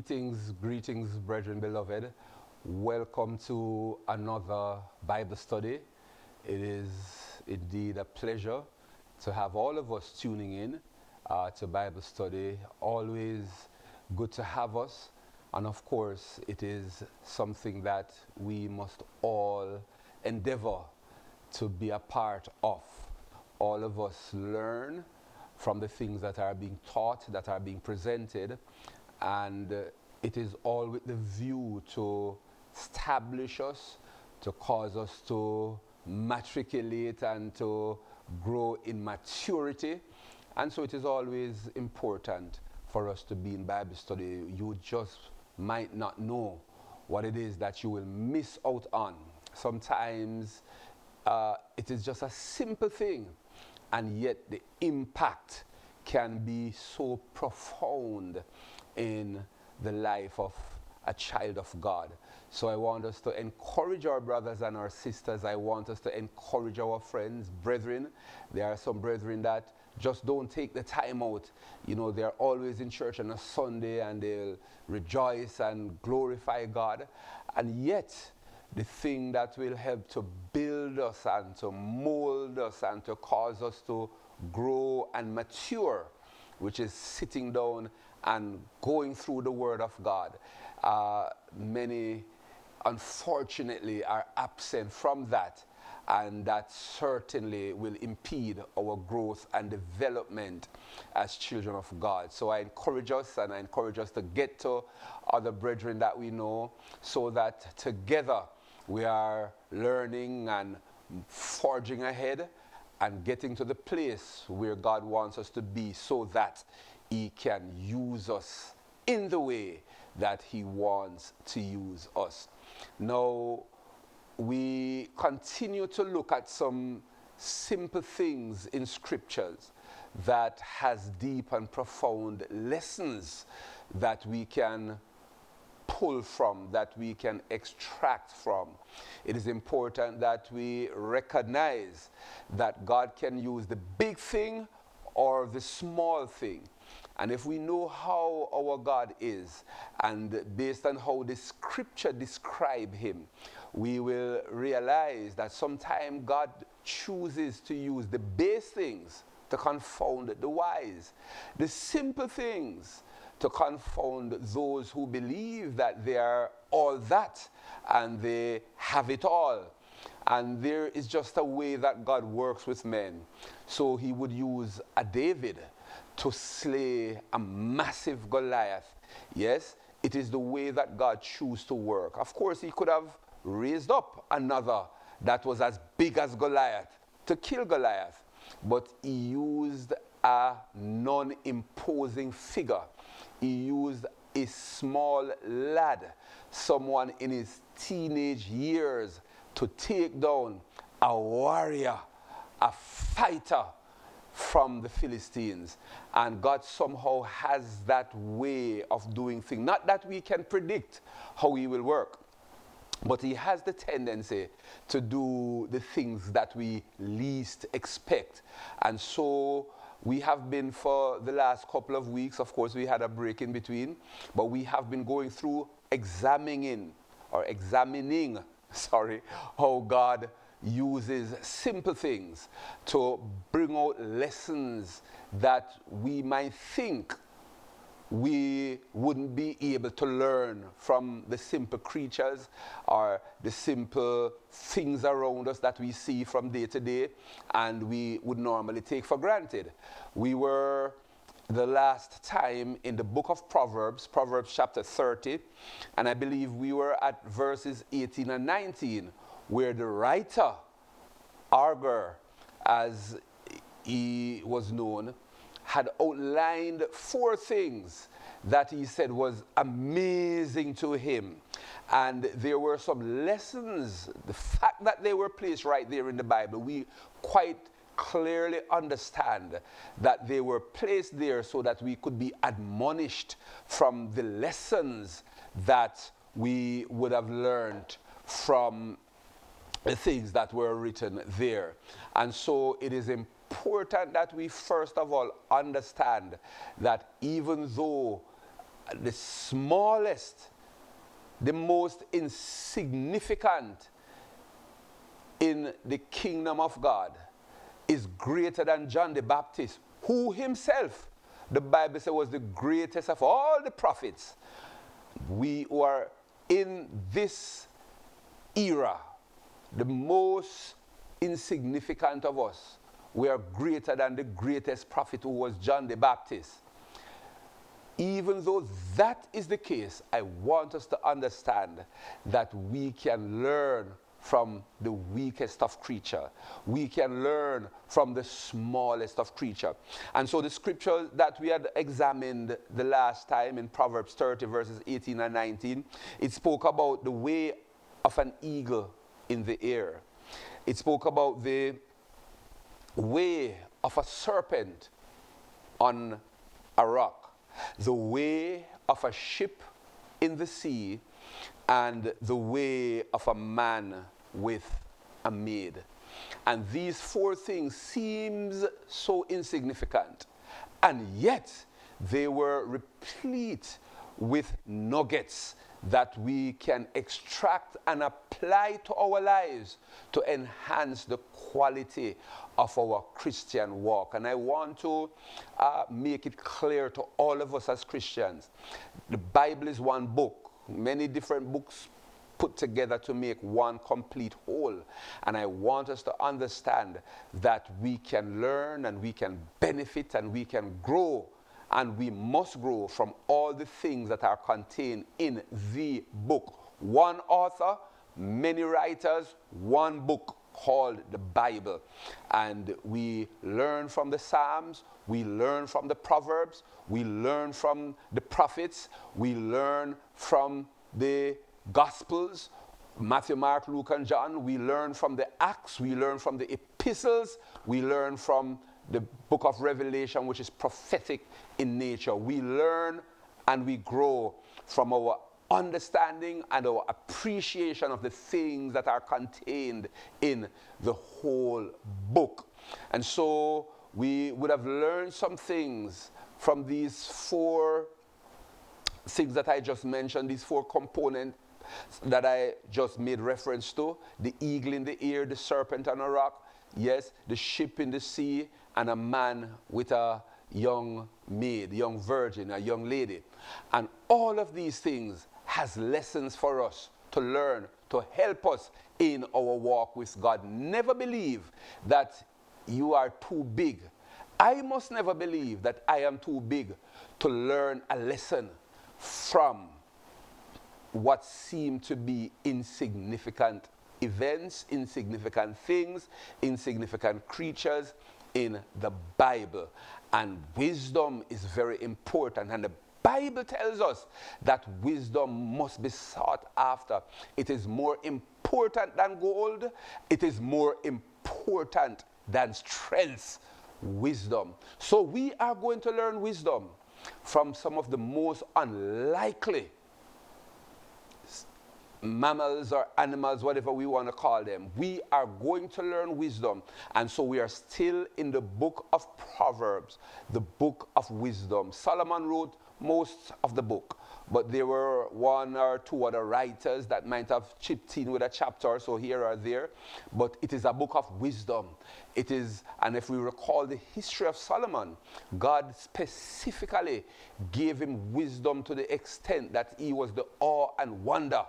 Greetings, greetings, brethren beloved. Welcome to another Bible study. It is indeed a pleasure to have all of us tuning in uh, to Bible study. Always good to have us. And of course, it is something that we must all endeavor to be a part of. All of us learn from the things that are being taught, that are being presented, and uh, it is all with the view to establish us, to cause us to matriculate and to grow in maturity. And so it is always important for us to be in Bible study. You just might not know what it is that you will miss out on. Sometimes uh, it is just a simple thing, and yet the impact can be so profound in the life of a child of God. So I want us to encourage our brothers and our sisters. I want us to encourage our friends, brethren. There are some brethren that just don't take the time out. You know, they're always in church on a Sunday and they'll rejoice and glorify God. And yet, the thing that will help to build us and to mold us and to cause us to grow and mature, which is sitting down and going through the Word of God. Uh, many, unfortunately, are absent from that, and that certainly will impede our growth and development as children of God. So I encourage us and I encourage us to get to other brethren that we know so that together we are learning and forging ahead and getting to the place where God wants us to be so that he can use us in the way that He wants to use us. Now, we continue to look at some simple things in scriptures that has deep and profound lessons that we can pull from, that we can extract from. It is important that we recognize that God can use the big thing or the small thing. And if we know how our God is, and based on how the scripture describe him, we will realize that sometimes God chooses to use the base things to confound the wise, the simple things to confound those who believe that they are all that and they have it all. And there is just a way that God works with men. So he would use a David to slay a massive Goliath. Yes, it is the way that God chose to work. Of course, he could have raised up another that was as big as Goliath to kill Goliath, but he used a non imposing figure. He used a small lad, someone in his teenage years, to take down a warrior, a fighter from the Philistines. And God somehow has that way of doing things. Not that we can predict how He will work, but He has the tendency to do the things that we least expect. And so we have been for the last couple of weeks, of course, we had a break in between, but we have been going through examining or examining, sorry, how God uses simple things to bring out lessons that we might think we wouldn't be able to learn from the simple creatures or the simple things around us that we see from day to day and we would normally take for granted. We were the last time in the book of Proverbs, Proverbs chapter 30, and I believe we were at verses 18 and 19 where the writer, Agur, as he was known, had outlined four things that he said was amazing to him. And there were some lessons, the fact that they were placed right there in the Bible, we quite clearly understand that they were placed there so that we could be admonished from the lessons that we would have learned from things that were written there. And so it is important that we first of all understand that even though the smallest, the most insignificant in the kingdom of God is greater than John the Baptist, who himself, the Bible says, was the greatest of all the prophets. We who are in this era, the most insignificant of us, we are greater than the greatest prophet who was John the Baptist. Even though that is the case, I want us to understand that we can learn from the weakest of creature. We can learn from the smallest of creature. And so the scripture that we had examined the last time in Proverbs 30 verses 18 and 19, it spoke about the way of an eagle in the air. It spoke about the way of a serpent on a rock, the way of a ship in the sea, and the way of a man with a maid. And these four things seems so insignificant, and yet they were replete with nuggets that we can extract and apply to our lives to enhance the quality of our Christian walk. And I want to uh, make it clear to all of us as Christians the Bible is one book, many different books put together to make one complete whole. And I want us to understand that we can learn and we can benefit and we can grow and we must grow from all the things that are contained in the book. One author, many writers, one book called the Bible. And we learn from the Psalms, we learn from the Proverbs, we learn from the prophets, we learn from the Gospels, Matthew, Mark, Luke, and John. We learn from the Acts, we learn from the epistles, we learn from the book of Revelation, which is prophetic in nature. We learn and we grow from our understanding and our appreciation of the things that are contained in the whole book. And so we would have learned some things from these four things that I just mentioned, these four components that I just made reference to the eagle in the ear, the serpent on a rock, yes, the ship in the sea, and a man with a young maid, young virgin, a young lady. And all of these things has lessons for us to learn to help us in our walk with God. Never believe that you are too big. I must never believe that I am too big to learn a lesson from what seem to be insignificant events, insignificant things, insignificant creatures in the Bible. And wisdom is very important. And the Bible tells us that wisdom must be sought after. It is more important than gold, it is more important than strength. Wisdom. So we are going to learn wisdom from some of the most unlikely mammals or animals, whatever we want to call them. We are going to learn wisdom. And so we are still in the book of Proverbs, the book of wisdom. Solomon wrote most of the book, but there were one or two other writers that might have chipped in with a chapter or so here or there. But it is a book of wisdom. It is, and if we recall the history of Solomon, God specifically gave him wisdom to the extent that he was the awe and wonder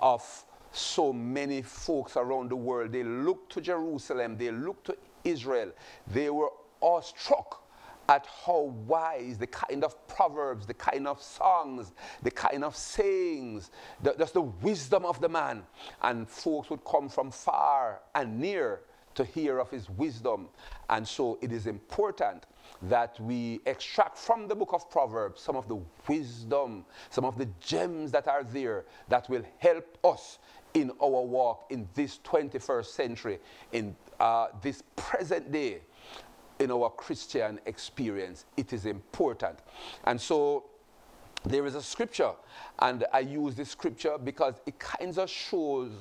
of so many folks around the world. They looked to Jerusalem, they looked to Israel. They were awestruck at how wise, the kind of proverbs, the kind of songs, the kind of sayings, the, just the wisdom of the man. And folks would come from far and near to hear of his wisdom. And so it is important that we extract from the book of Proverbs some of the wisdom, some of the gems that are there that will help us in our walk in this 21st century, in uh, this present day, in our Christian experience. It is important. And so there is a scripture, and I use this scripture because it kind of shows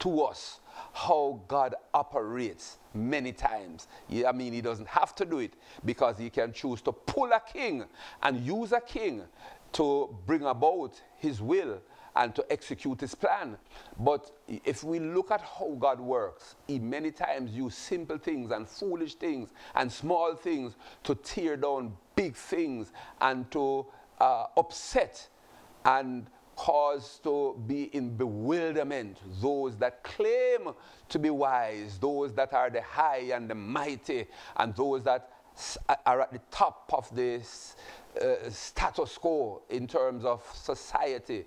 to us how God operates many times. I mean, he doesn't have to do it because he can choose to pull a king and use a king to bring about his will and to execute his plan. But if we look at how God works, he many times uses simple things and foolish things and small things to tear down big things and to uh, upset and cause to be in bewilderment those that claim to be wise, those that are the high and the mighty, and those that are at the top of this uh, status quo in terms of society.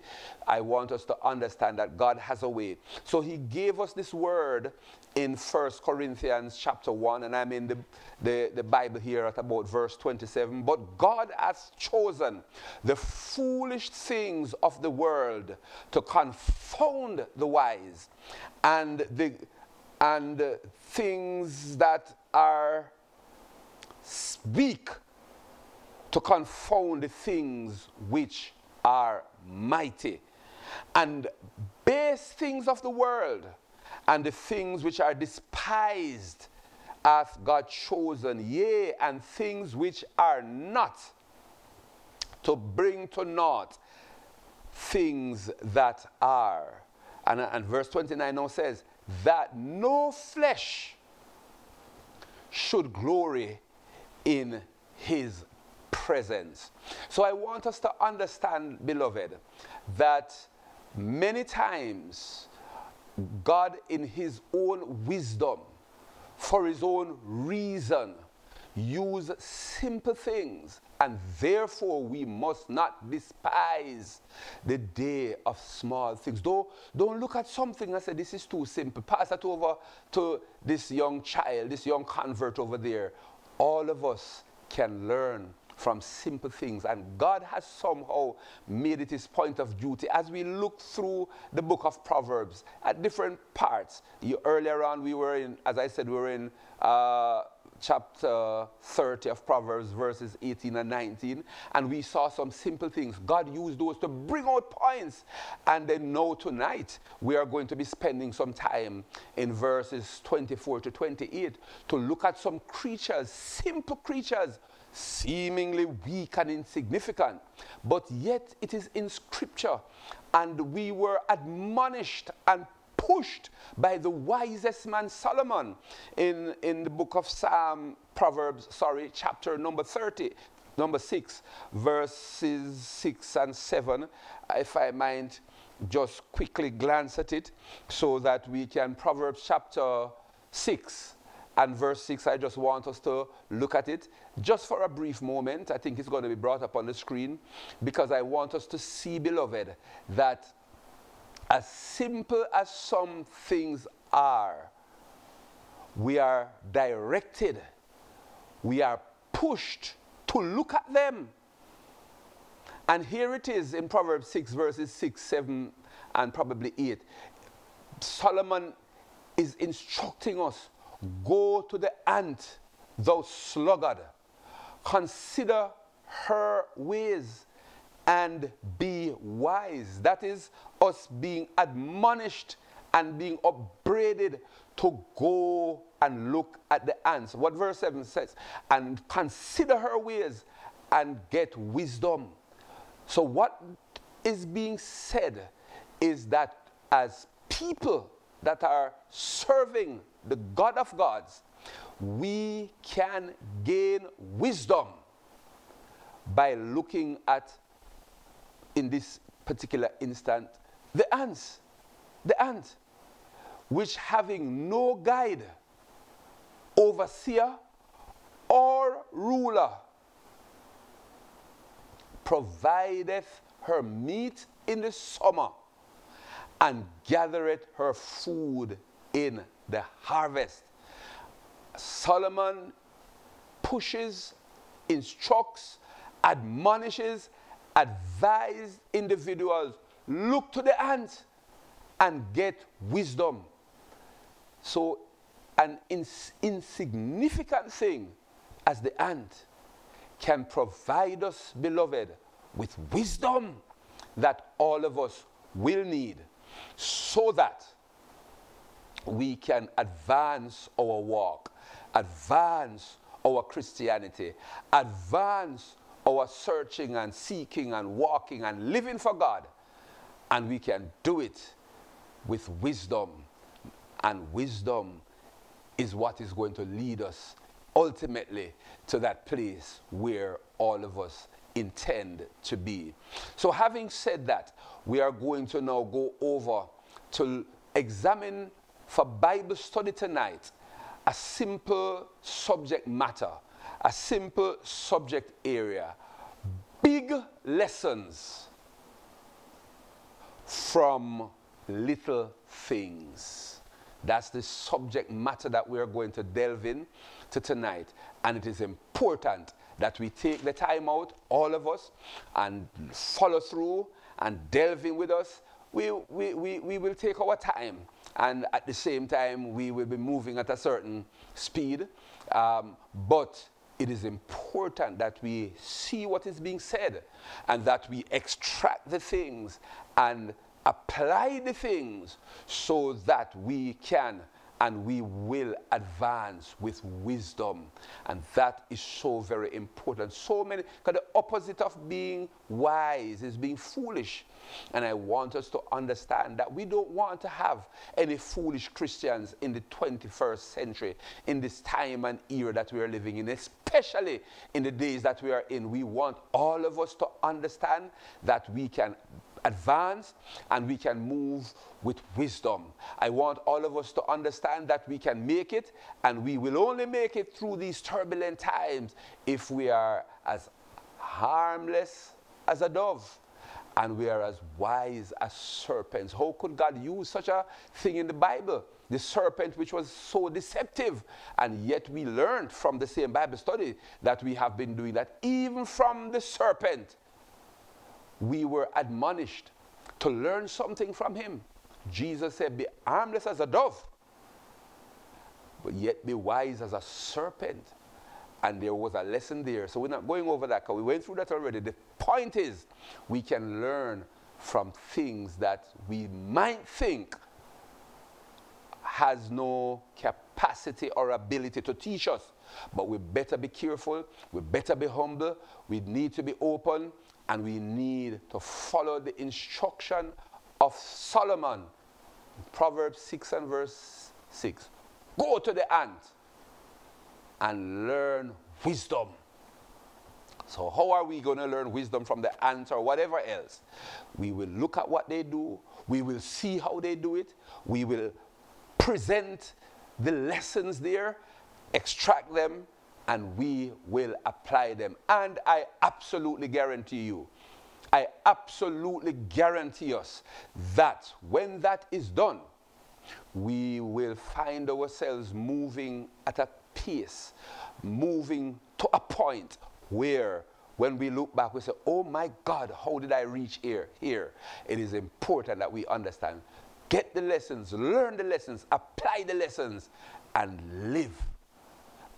I want us to understand that God has a way. So he gave us this word in First Corinthians chapter 1, and I'm in the, the, the Bible here at about verse 27. But God has chosen the foolish things of the world to confound the wise, and the and things that are weak to confound the things which are mighty, and base things of the world, and the things which are despised hath God chosen, yea, and things which are not, to bring to naught things that are. And, and verse 29 now says, that no flesh should glory in his presence. So I want us to understand, beloved, that many times God, in his own wisdom, for his own reason, use simple things and therefore we must not despise the day of small things. Don't, don't look at something and say, this is too simple. Pass that over to this young child, this young convert over there. All of us can learn from simple things. And God has somehow made it his point of duty as we look through the book of Proverbs at different parts. You, earlier on, we were in, as I said, we were in. Uh, chapter 30 of Proverbs, verses 18 and 19, and we saw some simple things. God used those to bring out points. And then now tonight, we are going to be spending some time in verses 24 to 28 to look at some creatures, simple creatures, seemingly weak and insignificant, but yet it is in Scripture. And we were admonished and pushed by the wisest man Solomon in, in the book of Psalm, Proverbs, sorry, chapter number 30, number 6, verses 6 and 7. If I might just quickly glance at it so that we can, Proverbs chapter 6 and verse 6, I just want us to look at it just for a brief moment. I think it's going to be brought up on the screen because I want us to see, beloved, that as simple as some things are, we are directed, we are pushed to look at them. And here it is in Proverbs 6, verses 6, 7, and probably 8. Solomon is instructing us go to the ant, thou sluggard, consider her ways and be wise. That is us being admonished and being upbraided to go and look at the ants. What verse 7 says, and consider her ways and get wisdom. So, what is being said is that as people that are serving the God of gods, we can gain wisdom by looking at in this particular instant the ants, the ant, which having no guide, overseer, or ruler, provideth her meat in the summer and gathereth her food in the harvest. Solomon pushes, instructs, admonishes, advises individuals look to the ant and get wisdom. So, an ins insignificant thing as the ant can provide us, beloved, with wisdom that all of us will need so that we can advance our walk, advance our Christianity, advance our searching and seeking and walking and living for God. And we can do it with wisdom. And wisdom is what is going to lead us ultimately to that place where all of us intend to be. So, having said that, we are going to now go over to examine for Bible study tonight a simple subject matter, a simple subject area. Big lessons from little things. That's the subject matter that we are going to delve in to tonight. And it is important that we take the time out, all of us, and follow through and delve in with us. We, we, we, we will take our time. And at the same time, we will be moving at a certain speed. Um, but it is important that we see what is being said and that we extract the things and apply the things so that we can and we will advance with wisdom. And that is so very important. So many, because the opposite of being wise is being foolish. And I want us to understand that we don't want to have any foolish Christians in the 21st century, in this time and era that we are living in, especially in the days that we are in. We want all of us to understand that we can advance and we can move with wisdom. I want all of us to understand that we can make it and we will only make it through these turbulent times if we are as harmless as a dove and we are as wise as serpents. How could God use such a thing in the Bible? The serpent, which was so deceptive, and yet we learned from the same Bible study that we have been doing that even from the serpent we were admonished to learn something from him. Jesus said, Be harmless as a dove, but yet be wise as a serpent. And there was a lesson there. So we're not going over that because we went through that already. The point is, we can learn from things that we might think has no capacity or ability to teach us. But we better be careful, we better be humble, we need to be open, and we need to follow the instruction of Solomon. Proverbs 6 and verse 6. Go to the ant and learn wisdom. So, how are we going to learn wisdom from the ant or whatever else? We will look at what they do, we will see how they do it, we will present the lessons there, extract them, and we will apply them. And I absolutely guarantee you, I absolutely guarantee us that when that is done, we will find ourselves moving at a pace, moving to a point where when we look back, we say, oh my God, how did I reach here? Here. It is important that we understand. Get the lessons, learn the lessons, apply the lessons, and live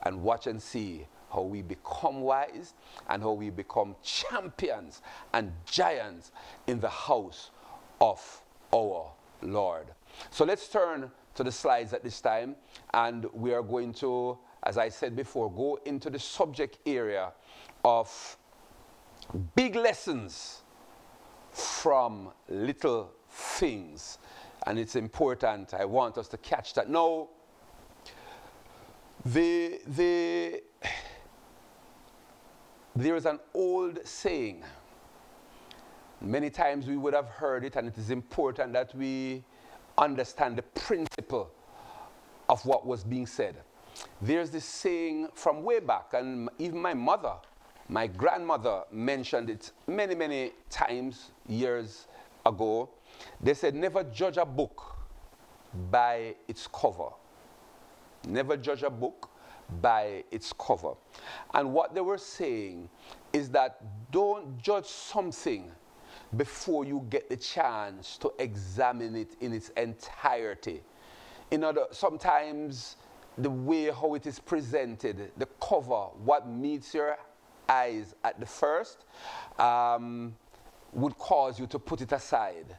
and watch and see how we become wise and how we become champions and giants in the house of our Lord. So let's turn to the slides at this time, and we are going to, as I said before, go into the subject area of big lessons from little things. And it's important, I want us to catch that. Now, the, the, there is an old saying. Many times we would have heard it, and it is important that we understand the principle of what was being said. There's this saying from way back, and even my mother, my grandmother mentioned it many, many times years ago. They said, Never judge a book by its cover. Never judge a book by its cover. And what they were saying is that don't judge something before you get the chance to examine it in its entirety. In other, sometimes the way how it is presented, the cover, what meets your eyes at the first, um, would cause you to put it aside.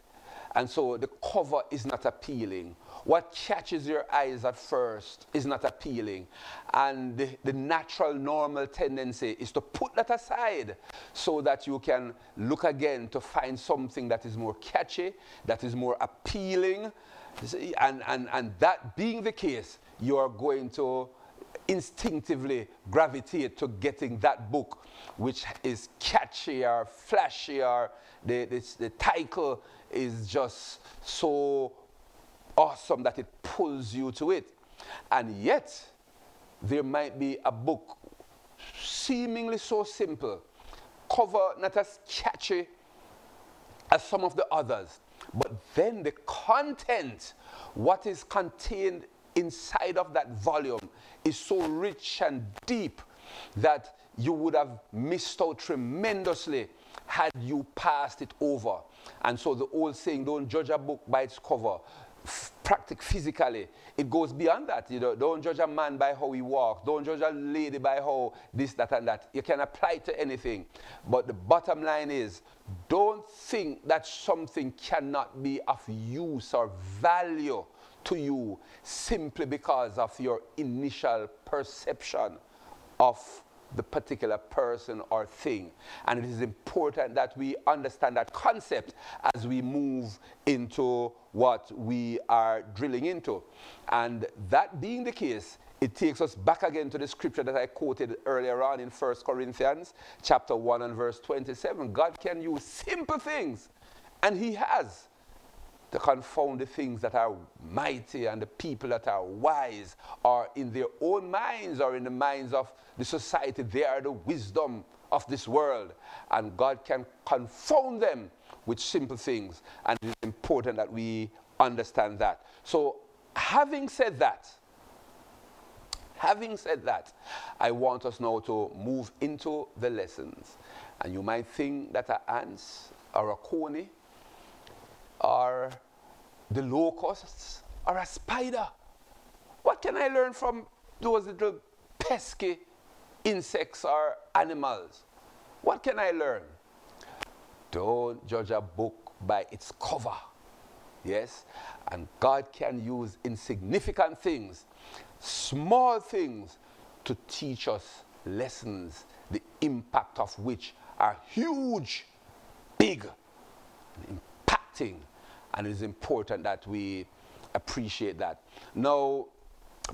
And so the cover is not appealing what catches your eyes at first is not appealing. And the, the, natural, normal tendency is to put that aside so that you can look again to find something that is more catchy, that is more appealing. And, and, and that being the case, you are going to instinctively gravitate to getting that book, which is catchier, flashier. The, the, the title is just so awesome that it pulls you to it. And yet, there might be a book seemingly so simple, cover not as catchy as some of the others, but then the content, what is contained inside of that volume is so rich and deep that you would have missed out tremendously had you passed it over. And so the old saying, don't judge a book by its cover, practic physically. It goes beyond that you know. Don't judge a man by how he walks. Don't judge a lady by how this that and that. You can apply it to anything. But the bottom line is don't think that something cannot be of use or value to you simply because of your initial perception of the particular person or thing. And it is important that we understand that concept as we move into what we are drilling into. And that being the case, it takes us back again to the scripture that I quoted earlier on in 1 Corinthians chapter 1 and verse 27. God can use simple things, and he has to confound the things that are mighty and the people that are wise or in their own minds or in the minds of the society. They are the wisdom of this world. And God can confound them with simple things. And it is important that we understand that. So, having said that, having said that, I want us now to move into the lessons. And you might think that a ants are a coney or the locusts or a spider. What can I learn from those little pesky insects or animals? What can I learn? Don't judge a book by its cover. Yes? And God can use insignificant things, small things, to teach us lessons, the impact of which are huge, big, impacting and it is important that we appreciate that. Now,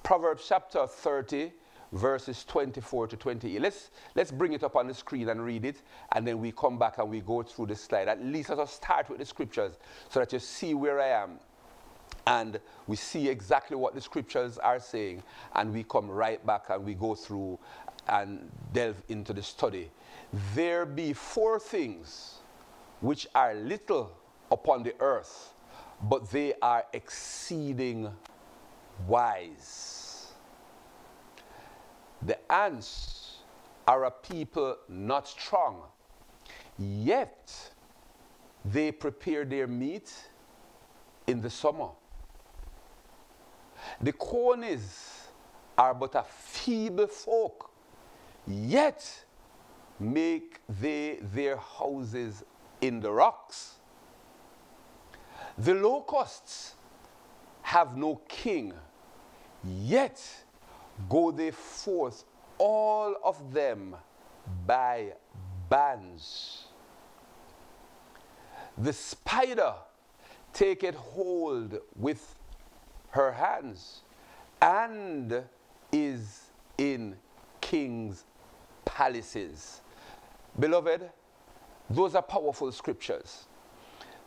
Proverbs chapter 30, verses 24 to 28. Let's, let's bring it up on the screen and read it, and then we come back and we go through the slide. At least let us start with the scriptures so that you see where I am. And we see exactly what the scriptures are saying, and we come right back and we go through and delve into the study. There be four things which are little upon the earth, but they are exceeding wise. The ants are a people not strong, yet they prepare their meat in the summer. The conies are but a feeble folk, yet make they their houses in the rocks. The locusts have no king, yet go they forth, all of them by bands. The spider taketh hold with her hands and is in kings' palaces. Beloved, those are powerful scriptures.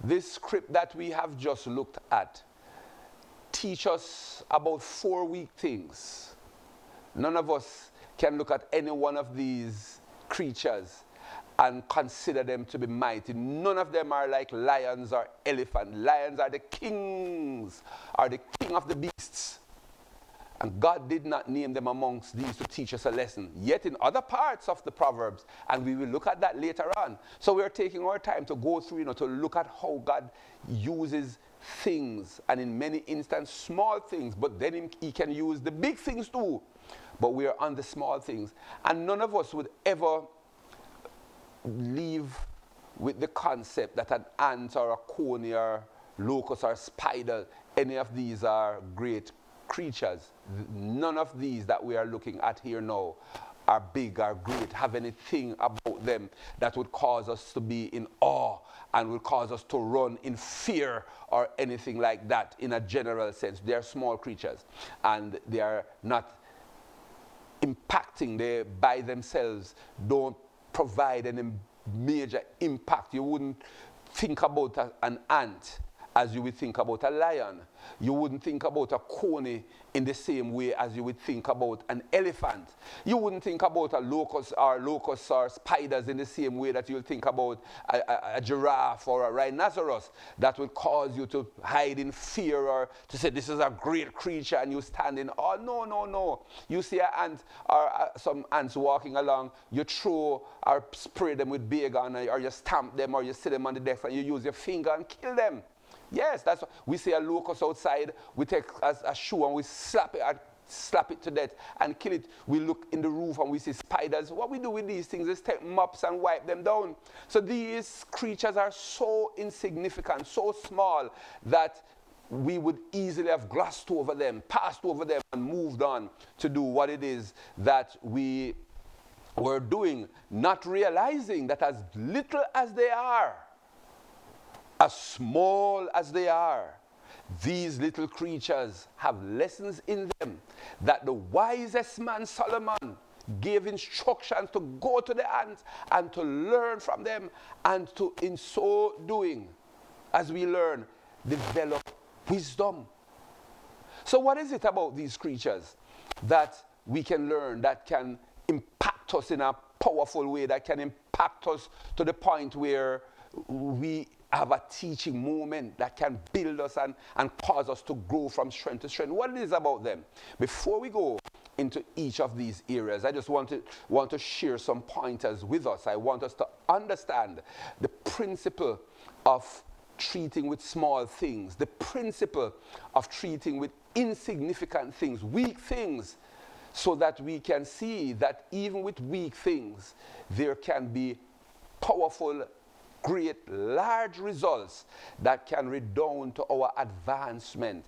This script that we have just looked at teach us about four weak things. None of us can look at any one of these creatures and consider them to be mighty. None of them are like lions or elephants. Lions are the kings, are the king of the beasts. And God did not name them amongst these to teach us a lesson. Yet in other parts of the Proverbs, and we will look at that later on. So we are taking our time to go through, you know, to look at how God uses things, and in many instances, small things, but then He can use the big things too. But we are on the small things. And none of us would ever leave with the concept that an ant or a coney or locusts or spiders, any of these are great creatures. None of these that we are looking at here now are big, are great, have anything about them that would cause us to be in awe and would cause us to run in fear or anything like that in a general sense. They are small creatures and they are not impacting, they by themselves don't provide any major impact. You wouldn't think about an ant as you would think about a lion. You wouldn't think about a coney in the same way as you would think about an elephant. You wouldn't think about a locust or locusts or spiders in the same way that you'll think about a, a, a, giraffe or a rhinoceros that will cause you to hide in fear or to say this is a great creature and you stand in oh no no no you see an ant or uh, some ants walking along you throw or spray them with baygon or you stamp them or you sit them on the desk and you use your finger and kill them Yes, that's what we see a locust outside. We take a, a shoe and we slap it, slap it to death and kill it. We look in the roof and we see spiders. What we do with these things is take mops and wipe them down. So these creatures are so insignificant, so small that we would easily have glossed over them, passed over them, and moved on to do what it is that we were doing, not realizing that as little as they are, as small as they are, these little creatures have lessons in them that the wisest man Solomon gave instructions to go to the ants and to learn from them and to in so doing as we learn develop wisdom. So what is it about these creatures that we can learn that can impact us in a powerful way that can impact us to the point where we have a teaching moment that can build us and, and cause us to grow from strength to strength. What it is about them? Before we go into each of these areas, I just want to, want to share some pointers with us. I want us to understand the principle of treating with small things, the principle of treating with insignificant things, weak things, so that we can see that even with weak things, there can be powerful great, large results that can redound to our advancement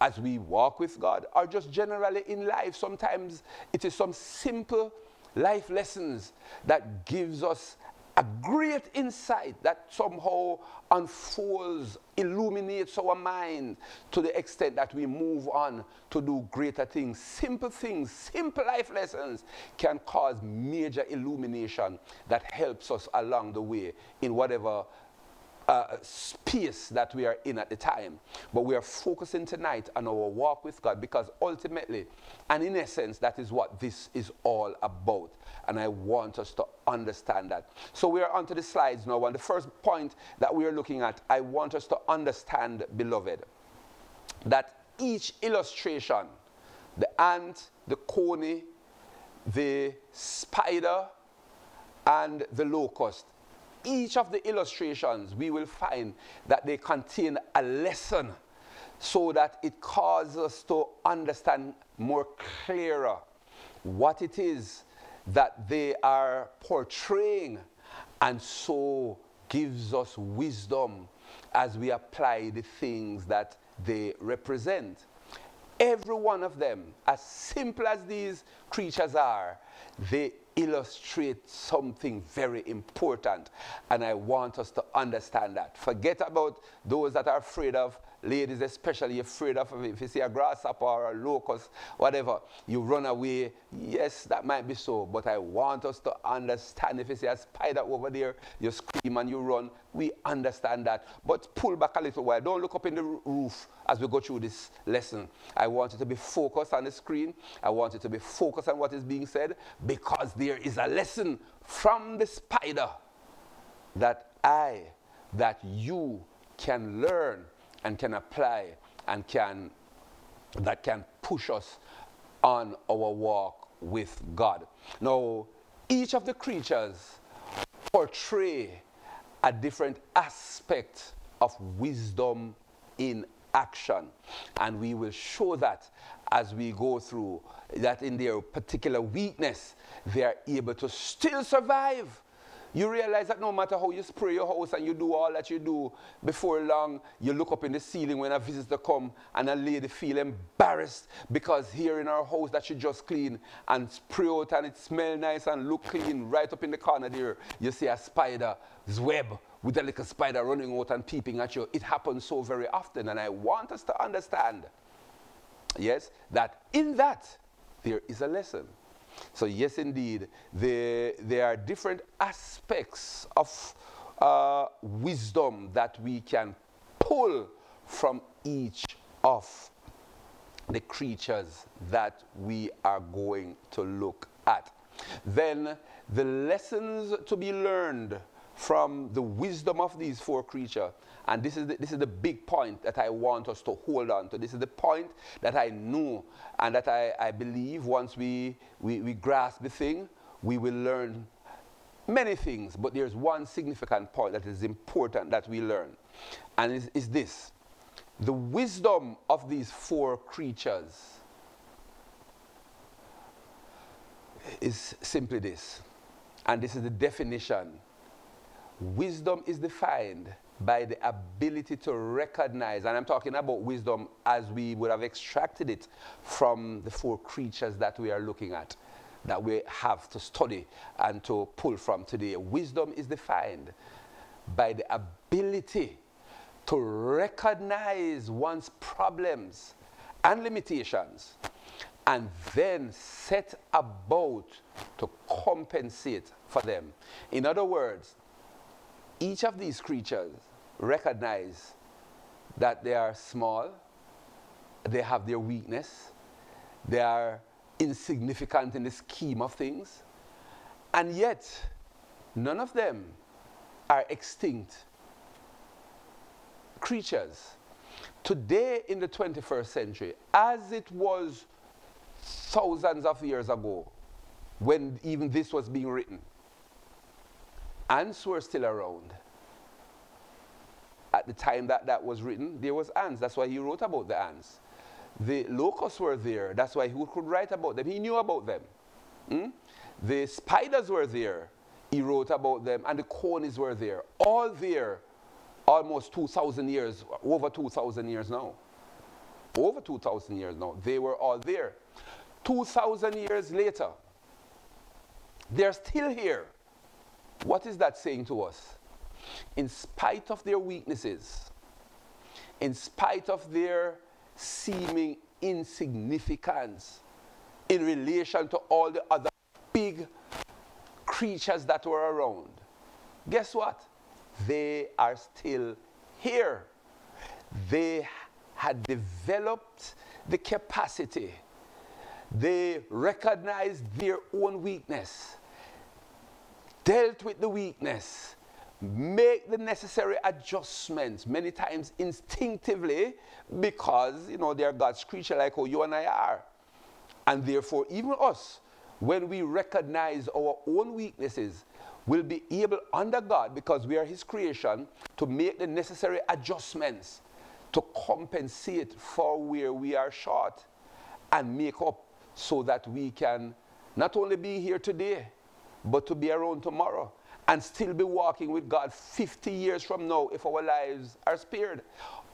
as we walk with God or just generally in life. Sometimes it is some simple life lessons that gives us a great insight that somehow unfolds, illuminates our mind to the extent that we move on to do greater things. Simple things, simple life lessons can cause major illumination that helps us along the way in whatever uh, space that we are in at the time. But we are focusing tonight on our walk with God because ultimately, and in essence, that is what this is all about. And I want us to understand that. So we are onto the slides now. And the first point that we are looking at, I want us to understand, beloved, that each illustration, the ant, the coney, the spider, and the locust, each of the illustrations, we will find that they contain a lesson so that it causes us to understand more clearer what it is that they are portraying and so gives us wisdom as we apply the things that they represent. Every one of them, as simple as these creatures are, they illustrate something very important. And I want us to understand that. Forget about those that are afraid of ladies especially afraid of if you see a grasshopper or a locust, whatever, you run away. Yes, that might be so, but I want us to understand if you see a spider over there, you scream and you run. We understand that. But pull back a little while. Don't look up in the roof as we go through this lesson. I want you to be focused on the screen. I want you to be focused on what is being said because there is a lesson from the spider that I, that you can learn and can apply and can that can push us on our walk with God. Now, each of the creatures portray a different aspect of wisdom in action. And we will show that as we go through, that in their particular weakness, they are able to still survive You realize that no matter how you spray your house and you do all that you do, before long, you look up in the ceiling when a visitor come and a lady feel embarrassed because here in our house that she just clean and spray out and it smell nice and look clean right up in the corner there, you see a spider's web with a little spider running out and peeping at you. It happens so very often and I want us to understand, yes, that in that there is a lesson. So yes, indeed, there, there are different aspects of uh, wisdom that we can pull from each of the creatures that we are going to look at. Then the lessons to be learned from the wisdom of these four creatures. And this is, the, this is the big point that I want us to hold on to. This is the point that I know and that I, I believe once we, we, we grasp the thing, we will learn many things. But there's one significant point that is important that we learn. And is, is this the wisdom of these four creatures is simply this. And this is the definition Wisdom is defined by the ability to recognize, and I'm talking about wisdom as we would have extracted it from the four creatures that we are looking at, that we have to study and to pull from today. Wisdom is defined by the ability to recognize one's problems and limitations and then set about to compensate for them. In other words, each of these creatures recognize that they are small, they have their weakness, they are insignificant in the scheme of things, and yet none of them are extinct creatures. Today in the 21st century, as it was thousands of years ago, when even this was being written, ants were still around. At the time that that was written, there was ants. That's why he wrote about the ants. The locusts were there. That's why he could write about them. He knew about them. Hmm? The spiders were there. He wrote about them. And the conies were there. All there almost 2,000 years, over 2,000 years now. Over 2,000 years now. They were all there. 2,000 years later, they're still here. What is that saying to us? In spite of their weaknesses, in spite of their seeming insignificance in relation to all the other big creatures that were around, guess what? They are still here. They had developed the capacity. They recognized their own weakness dealt with the weakness, make the necessary adjustments, many times instinctively, because, you know, they're God's creature like how you and I are. And therefore, even us, when we recognize our own weaknesses, will be able, under God, because we are His creation, to make the necessary adjustments to compensate for where we are short and make up so that we can not only be here today, but to be around tomorrow and still be walking with God 50 years from now if our lives are spared.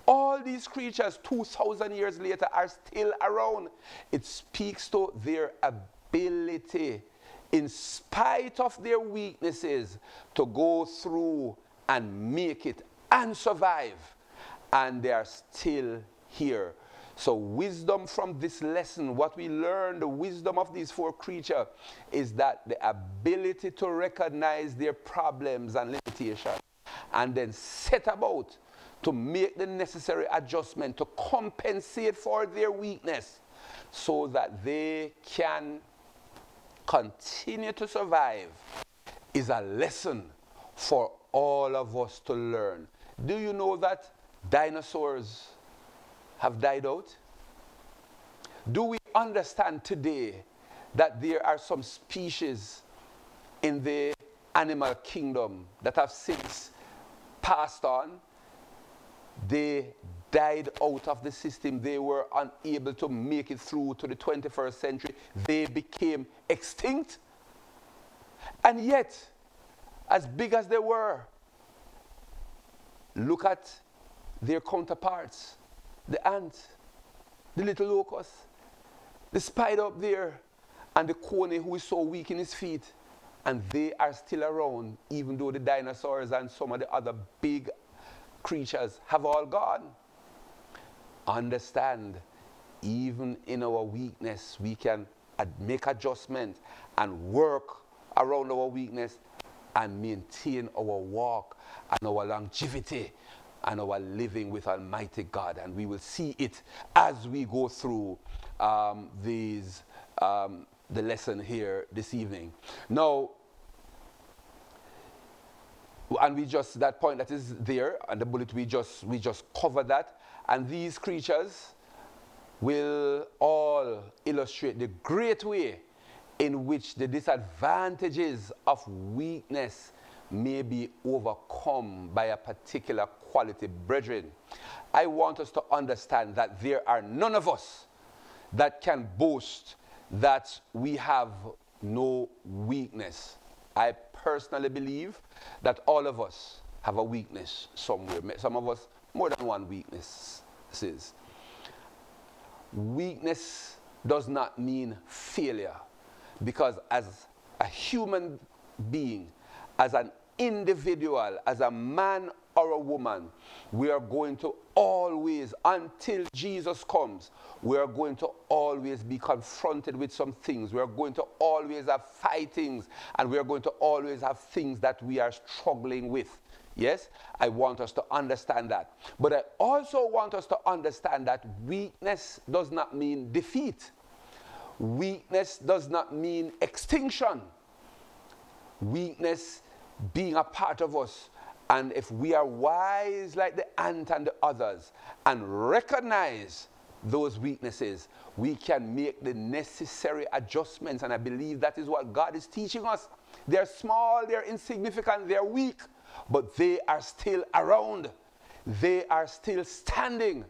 All these creatures 2,000 years later are still around. It speaks to their ability, in spite of their weaknesses, to go through and make it and survive. And they are still here. So, wisdom from this lesson, what we learn, the wisdom of these four creatures, is that the ability to recognize their problems and limitations and then set about to make the necessary adjustment to compensate for their weakness so that they can continue to survive is a lesson for all of us to learn. Do you know that dinosaurs have died out? Do we understand today that there are some species in the animal kingdom that have since passed on? They died out of the system. They were unable to make it through to the 21st century. They became extinct. And yet, as big as they were, look at their counterparts the ant, the little locust, the spider up there, and the coney who is so weak in his feet. And they are still around, even though the dinosaurs and some of the other big creatures have all gone. Understand, even in our weakness, we can make adjustments and work around our weakness and maintain our walk and our longevity and our living with Almighty God. And we will see it as we go through um, these, um, the lesson here this evening. Now, and we just, that point that is there, and the bullet, we just, we just cover that. And these creatures will all illustrate the great way in which the disadvantages of weakness may be overcome by a particular quality. Brethren, I want us to understand that there are none of us that can boast that we have no weakness. I personally believe that all of us have a weakness somewhere. Some of us more than one weakness. Weakness does not mean failure because as a human being, as an individual, as a man or a woman, we are going to always, until Jesus comes, we are going to always be confronted with some things. We are going to always have fightings, and we are going to always have things that we are struggling with. Yes, I want us to understand that. But I also want us to understand that weakness does not mean defeat. Weakness does not mean extinction. Weakness being a part of us. And if we are wise like the ant and the others and recognize those weaknesses, we can make the necessary adjustments. And I believe that is what God is teaching us. They're small, they're insignificant, they're weak, but they are still around. They are still standing.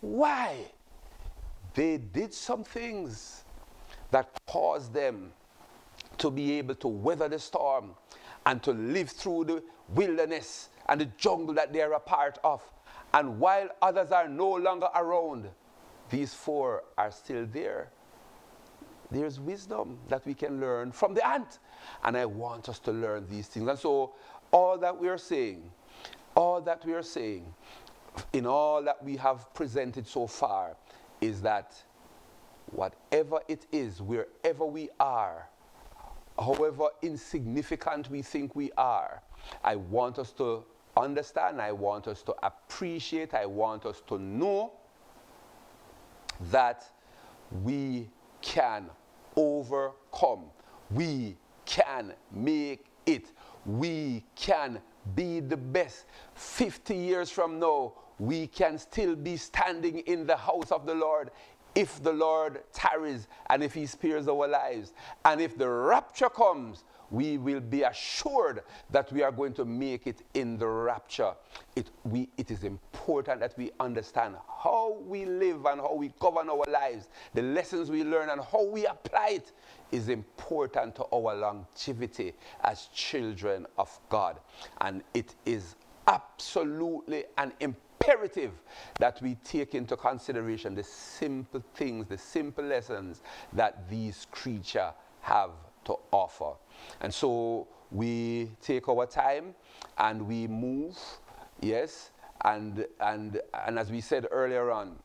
Why? They did some things that caused them to be able to weather the storm and to live through the wilderness and the jungle that they're a part of. And while others are no longer around, these four are still there. There's wisdom that we can learn from the ant. And I want us to learn these things. And so, all that we are saying, all that we are saying, in all that we have presented so far, is that whatever it is, wherever we are, however insignificant we think we are, I want us to understand, I want us to appreciate, I want us to know that we can overcome. We can make it. We can be the best. 50 years from now, we can still be standing in the house of the Lord if the Lord tarries and if he spares our lives. And if the rapture comes, we will be assured that we are going to make it in the rapture. It, we, it is important that we understand how we live and how we govern our lives, the lessons we learn and how we apply it is important to our longevity as children of God. And it is absolutely an imperative that we take into consideration the simple things, the simple lessons that these creatures have to offer. And so we take our time and we move, yes, and, and, and as we said earlier on,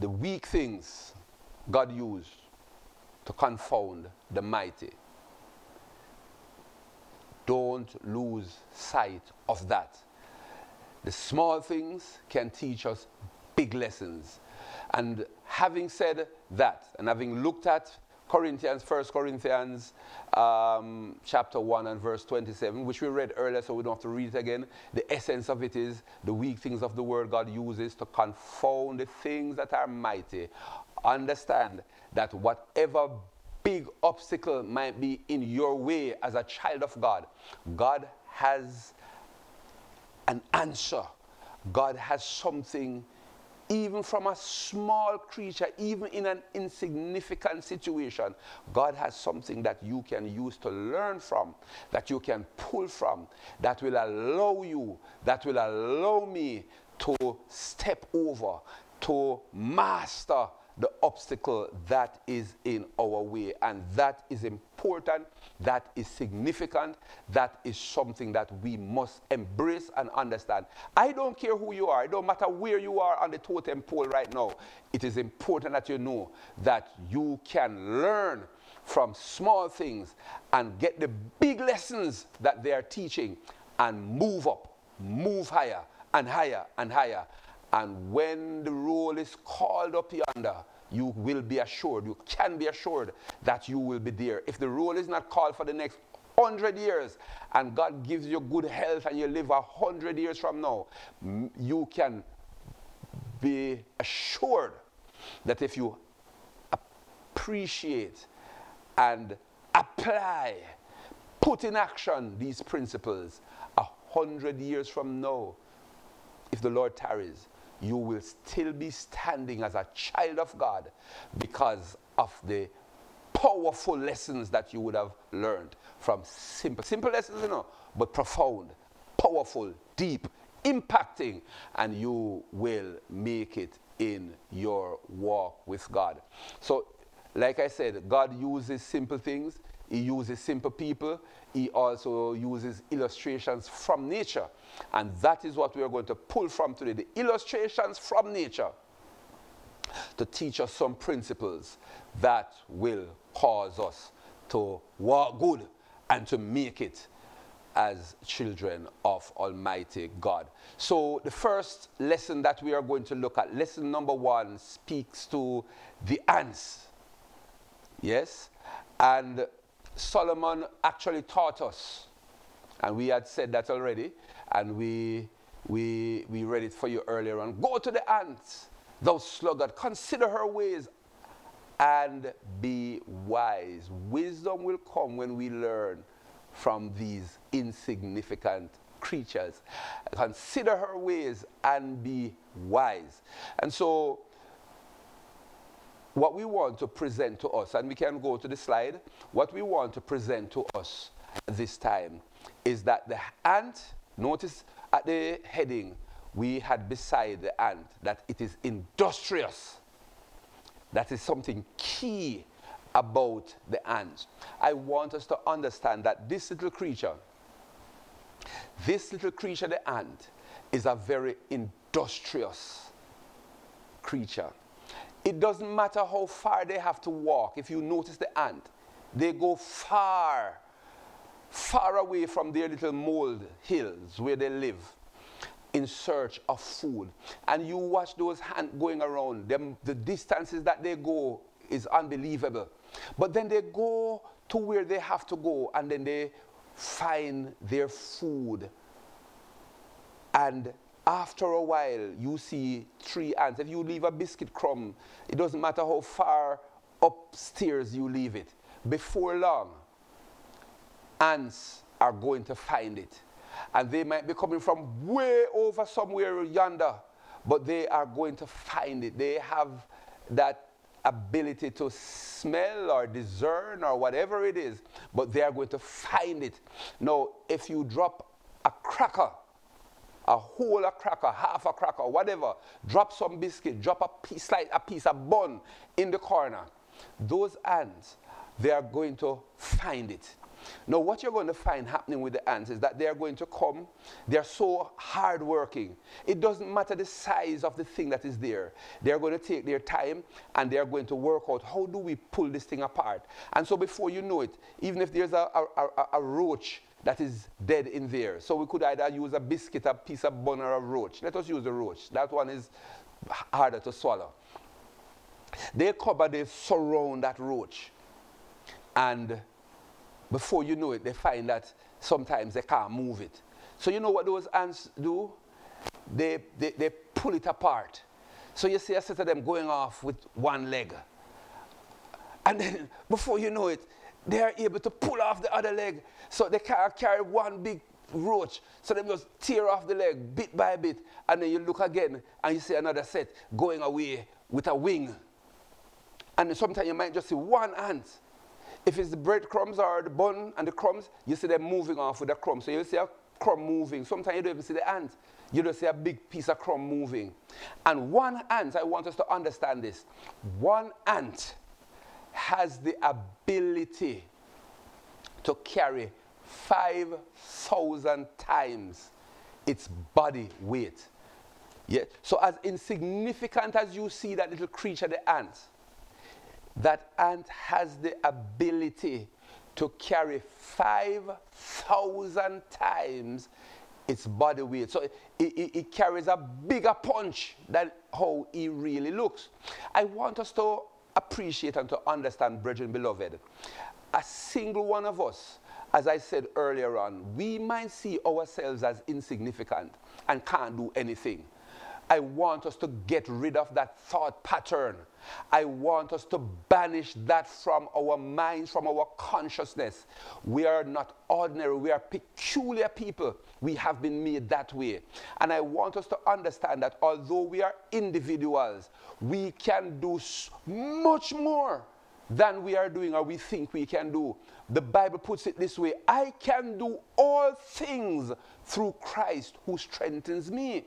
the weak things God used to confound the mighty. Don't lose sight of that. The small things can teach us big lessons. And having said that, and having looked at Corinthians, 1 Corinthians um, chapter 1 and verse 27, which we read earlier, so we don't have to read it again. The essence of it is the weak things of the world God uses to confound the things that are mighty. Understand that whatever big obstacle might be in your way as a child of God, God has an answer. God has something even from a small creature, even in an insignificant situation, God has something that you can use to learn from, that you can pull from, that will allow you, that will allow me to step over, to master the obstacle that is in our way. And that is important, that is significant, that is something that we must embrace and understand. I don't care who you are, it don't matter where you are on the totem pole right now. It is important that you know that you can learn from small things and get the big lessons that they are teaching and move up, move higher and higher and higher. And when the roll is called up yonder, you will be assured, you can be assured that you will be there. If the roll is not called for the next hundred years and God gives you good health and you live a hundred years from now, you can be assured that if you appreciate and apply, put in action these principles, a hundred years from now, if the Lord tarries, you will still be standing as a child of God because of the powerful lessons that you would have learned from simple, simple lessons, you know, but profound, powerful, deep, impacting, and you will make it in your walk with God. So, like I said, God uses simple things, He uses simple people, He also uses illustrations from nature. And that is what we are going to pull from today the illustrations from nature to teach us some principles that will cause us to walk good and to make it as children of Almighty God. So, the first lesson that we are going to look at, lesson number one, speaks to the ants. Yes? And Solomon actually taught us, and we had said that already, and we, we, we read it for you earlier on. Go to the ants, thou sluggard, consider her ways and be wise. Wisdom will come when we learn from these insignificant creatures. Consider her ways and be wise. And so, what we want to present to us, and we can go to the slide, what we want to present to us this time is that the ant Notice at the heading, we had beside the ant that it is industrious. That is something key about the ant. I want us to understand that this little creature, this little creature, the ant, is a very industrious creature. It doesn't matter how far they have to walk. If you notice the ant, they go far far away from their little mold hills where they live in search of food. And you watch those ants going around, them, the distances that they go is unbelievable. But then they go to where they have to go and then they find their food. And after a while, you see three ants. If you leave a biscuit crumb, it doesn't matter how far upstairs you leave it. Before long, ants are going to find it. And they might be coming from way over somewhere yonder, but they are going to find it. They have that ability to smell or discern or whatever it is, but they are going to find it. Now, if you drop a cracker, a whole a cracker, half a cracker, whatever, drop some biscuit, drop a piece like a piece of bun in the corner, those ants, they are going to find it. Now, what you're going to find happening with the ants is that they are going to come, they're so hardworking. It doesn't matter the size of the thing that is there. They're going to take their time and they're going to work out how do we pull this thing apart. And so, before you know it, even if there's a, a, a, a roach that is dead in there, so we could either use a biscuit, a piece of bun, or a roach. Let us use the roach. That one is harder to swallow. They cover, they surround that roach. And before you know it, they find that sometimes they can't move it. So you know what those ants do? They, they, they pull it apart. So you see a set of them going off with one leg. And then before you know it, they are able to pull off the other leg. So they can't carry one big roach. So they just tear off the leg bit by bit. And then you look again and you see another set going away with a wing. And sometimes you might just see one ant. If it's the breadcrumbs or the bun and the crumbs, you see them moving off with the crumbs. So you see a crumb moving. Sometimes you don't even see the ant. You just see a big piece of crumb moving. And one ant, I want us to understand this. One ant has the ability to carry 5,000 times its body weight. Yeah. So as insignificant as you see that little creature, the ant, that ant has the ability to carry 5,000 times its body weight. So it, it, it, carries a bigger punch than how he really looks. I want us to appreciate and to understand, brethren beloved, a single one of us, as I said earlier on, we might see ourselves as insignificant and can't do anything. I want us to get rid of that thought pattern. I want us to banish that from our minds, from our consciousness. We are not ordinary, we are peculiar people. We have been made that way. And I want us to understand that although we are individuals, we can do much more than we are doing or we think we can do. The Bible puts it this way I can do all things through Christ who strengthens me.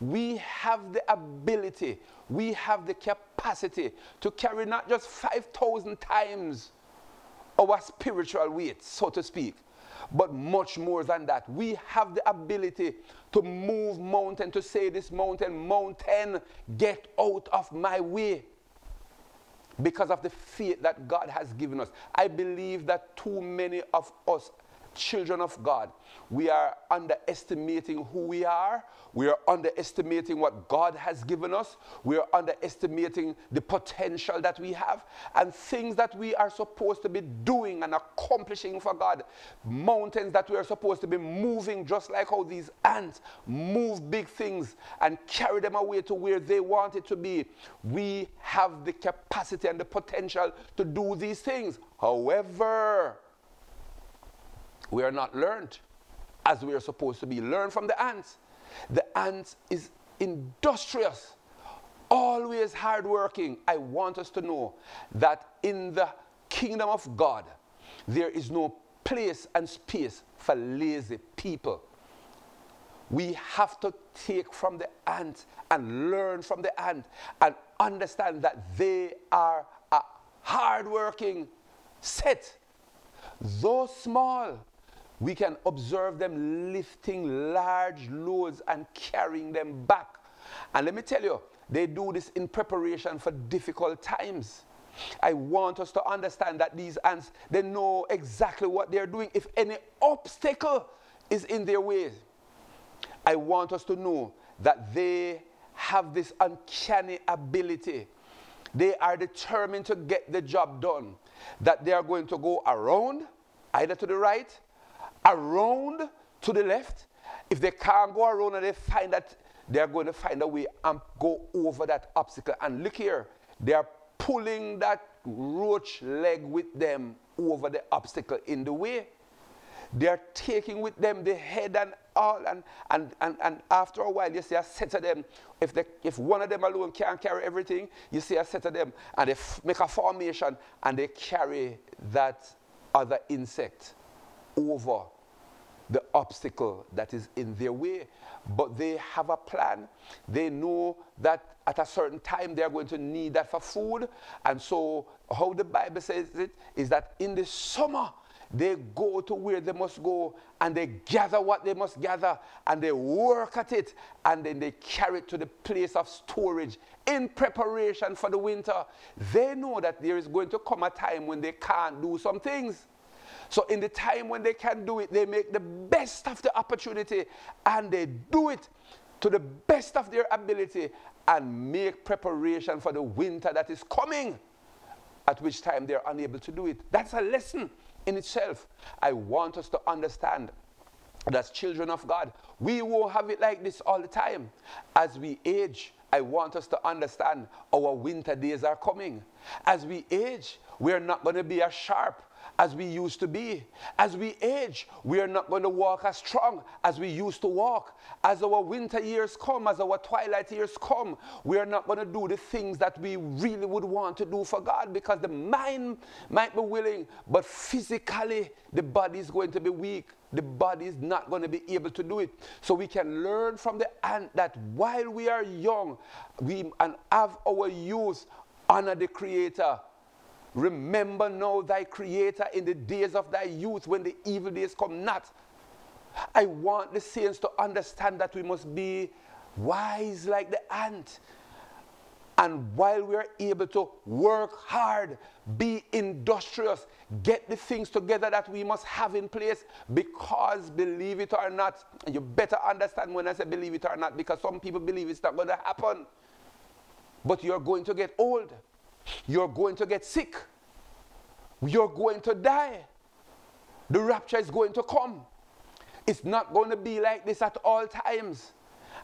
We have the ability, we have the capacity to carry not just 5,000 times our spiritual weight, so to speak, but much more than that. We have the ability to move mountain, to say this mountain, mountain, get out of my way. Because of the faith that God has given us. I believe that too many of us children of God, we are underestimating who we are. We are underestimating what God has given us. We are underestimating the potential that we have and things that we are supposed to be doing and accomplishing for God. Mountains that we are supposed to be moving, just like how these ants move big things and carry them away to where they want it to be. We have the capacity and the potential to do these things. However, we are not learned as we are supposed to be. Learn from the ants. The ant is industrious, always hardworking. I want us to know that in the kingdom of God, there is no place and space for lazy people. We have to take from the ant and learn from the ant and understand that they are a hardworking set. Though small, we can observe them lifting large loads and carrying them back. And let me tell you, they do this in preparation for difficult times. I want us to understand that these ants, they know exactly what they're doing. If any obstacle is in their way, I want us to know that they have this uncanny ability. They are determined to get the job done. That they are going to go around, either to the right around to the left. If they can't go around and they find that they're going to find a way and go over that obstacle. And look here, they are pulling that roach leg with them over the obstacle in the way. They are taking with them the head and all, and, and, and, and after a while, you see a set of them. If, they, if one of them alone can't carry everything, you see a set of them, and they make a formation and they carry that other insect over the obstacle that is in their way. But they have a plan. They know that at a certain time they're going to need that for food. And so, how the Bible says it is that in the summer, they go to where they must go and they gather what they must gather and they work at it and then they carry it to the place of storage in preparation for the winter. They know that there is going to come a time when they can't do some things. So in the time when they can do it, they make the best of the opportunity and they do it to the best of their ability and make preparation for the winter that is coming, at which time they're unable to do it. That's a lesson in itself. I want us to understand that as children of God, we won't have it like this all the time. As we age, I want us to understand our winter days are coming. As we age, we're not going to be as sharp as we used to be. As we age, we are not going to walk as strong as we used to walk. As our winter years come, as our twilight years come, we are not going to do the things that we really would want to do for God because the mind might be willing, but physically the body is going to be weak. The body is not going to be able to do it. So we can learn from the ant that while we are young, we and have our youth honor the Creator Remember now thy creator in the days of thy youth when the evil days come not. I want the saints to understand that we must be wise like the ant. And while we are able to work hard, be industrious, get the things together that we must have in place, because believe it or not, you better understand when I say believe it or not, because some people believe it's not going to happen. But you're going to get old. You're going to get sick. You're going to die. The rapture is going to come. It's not going to be like this at all times.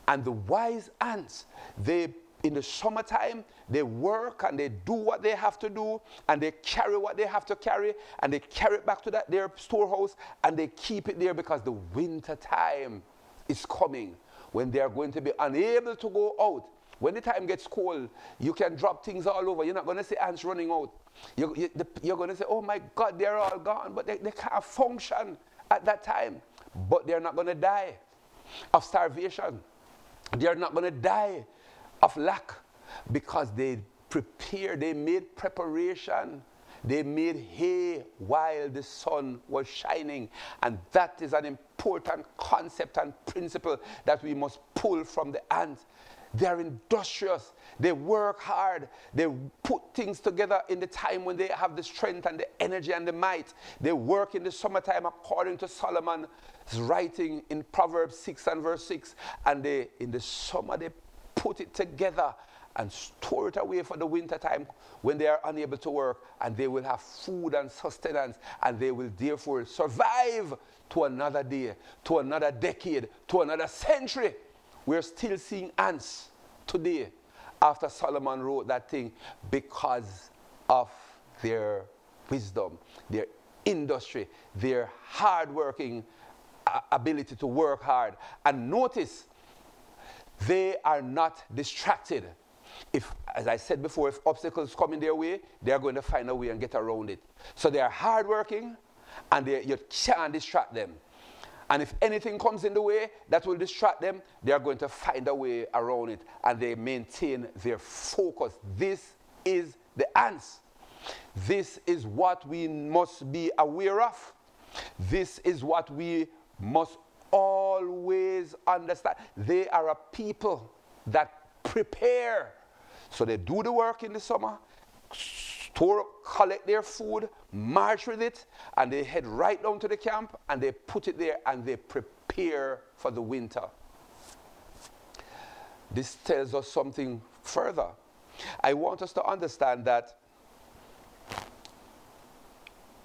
And the wise ants, they in the summertime, they work and they do what they have to do and they carry what they have to carry and they carry it back to that their storehouse and they keep it there because the winter time is coming when they are going to be unable to go out when the time gets cold, you can drop things all over. You're not going to see ants running out. You, you, you're going to say, oh my God, they're all gone, but they, they can't function at that time. But they're not going to die of starvation. They're not going to die of lack because they prepared, they made preparation. They made hay while the sun was shining. And that is an important concept and principle that we must pull from the ants. They're industrious. They work hard. They put things together in the time when they have the strength and the energy and the might. They work in the summertime according to Solomon's writing in Proverbs 6 and verse 6. And they, in the summer, they put it together and store it away for the winter time when they are unable to work and they will have food and sustenance and they will therefore survive to another day, to another decade, to another century. We're still seeing ants today after Solomon wrote that thing because of their wisdom, their industry, their hardworking uh, ability to work hard. And notice, they are not distracted. If, as I said before, if obstacles come in their way, they're going to find a way and get around it. So they are hardworking, and you can't distract them. And if anything comes in the way that will distract them, they are going to find a way around it and they maintain their focus. This is the ants. This is what we must be aware of. This is what we must always understand. They are a people that prepare. So they do the work in the summer, store, collect their food, march with it, and they head right down to the camp and they put it there and they prepare for the winter. This tells us something further. I want us to understand that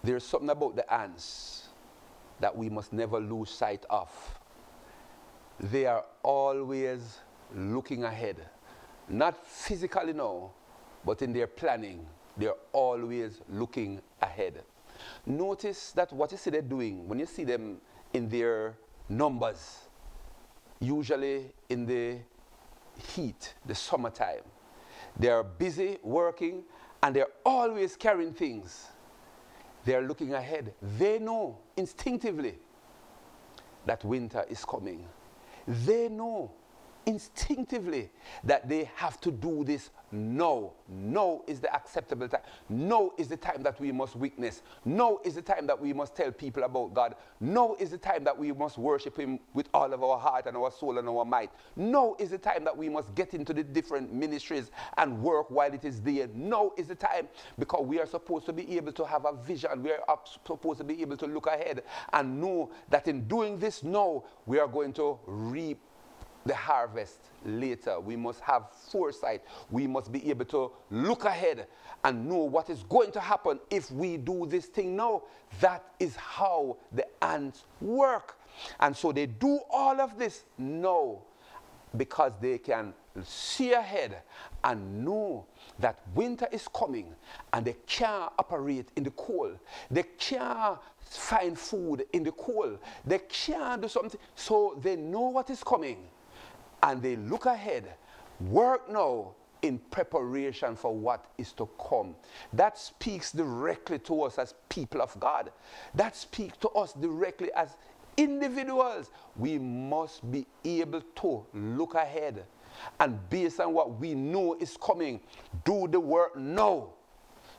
there's something about the ants that we must never lose sight of. They are always looking ahead, not physically, no, but in their planning they're always looking ahead. Notice that what you see they're doing, when you see them in their numbers, usually in the heat, the summertime, they're busy working and they're always carrying things. They're looking ahead. They know instinctively that winter is coming. They know instinctively that they have to do this no. No is the acceptable time. No is the time that we must witness. No is the time that we must tell people about God. No is the time that we must worship Him with all of our heart and our soul and our might. No is the time that we must get into the different ministries and work while it is there. No is the time because we are supposed to be able to have a vision. We are supposed to be able to look ahead and know that in doing this now, we are going to reap the harvest later. We must have foresight. We must be able to look ahead and know what is going to happen if we do this thing now. That is how the ants work. And so they do all of this now. because they can see ahead and know that winter is coming and they can't operate in the cold. They can't find food in the cold. They can't do something. So they know what is coming and they look ahead. Work now in preparation for what is to come. That speaks directly to us as people of God. That speaks to us directly as individuals. We must be able to look ahead and based on what we know is coming, do the work now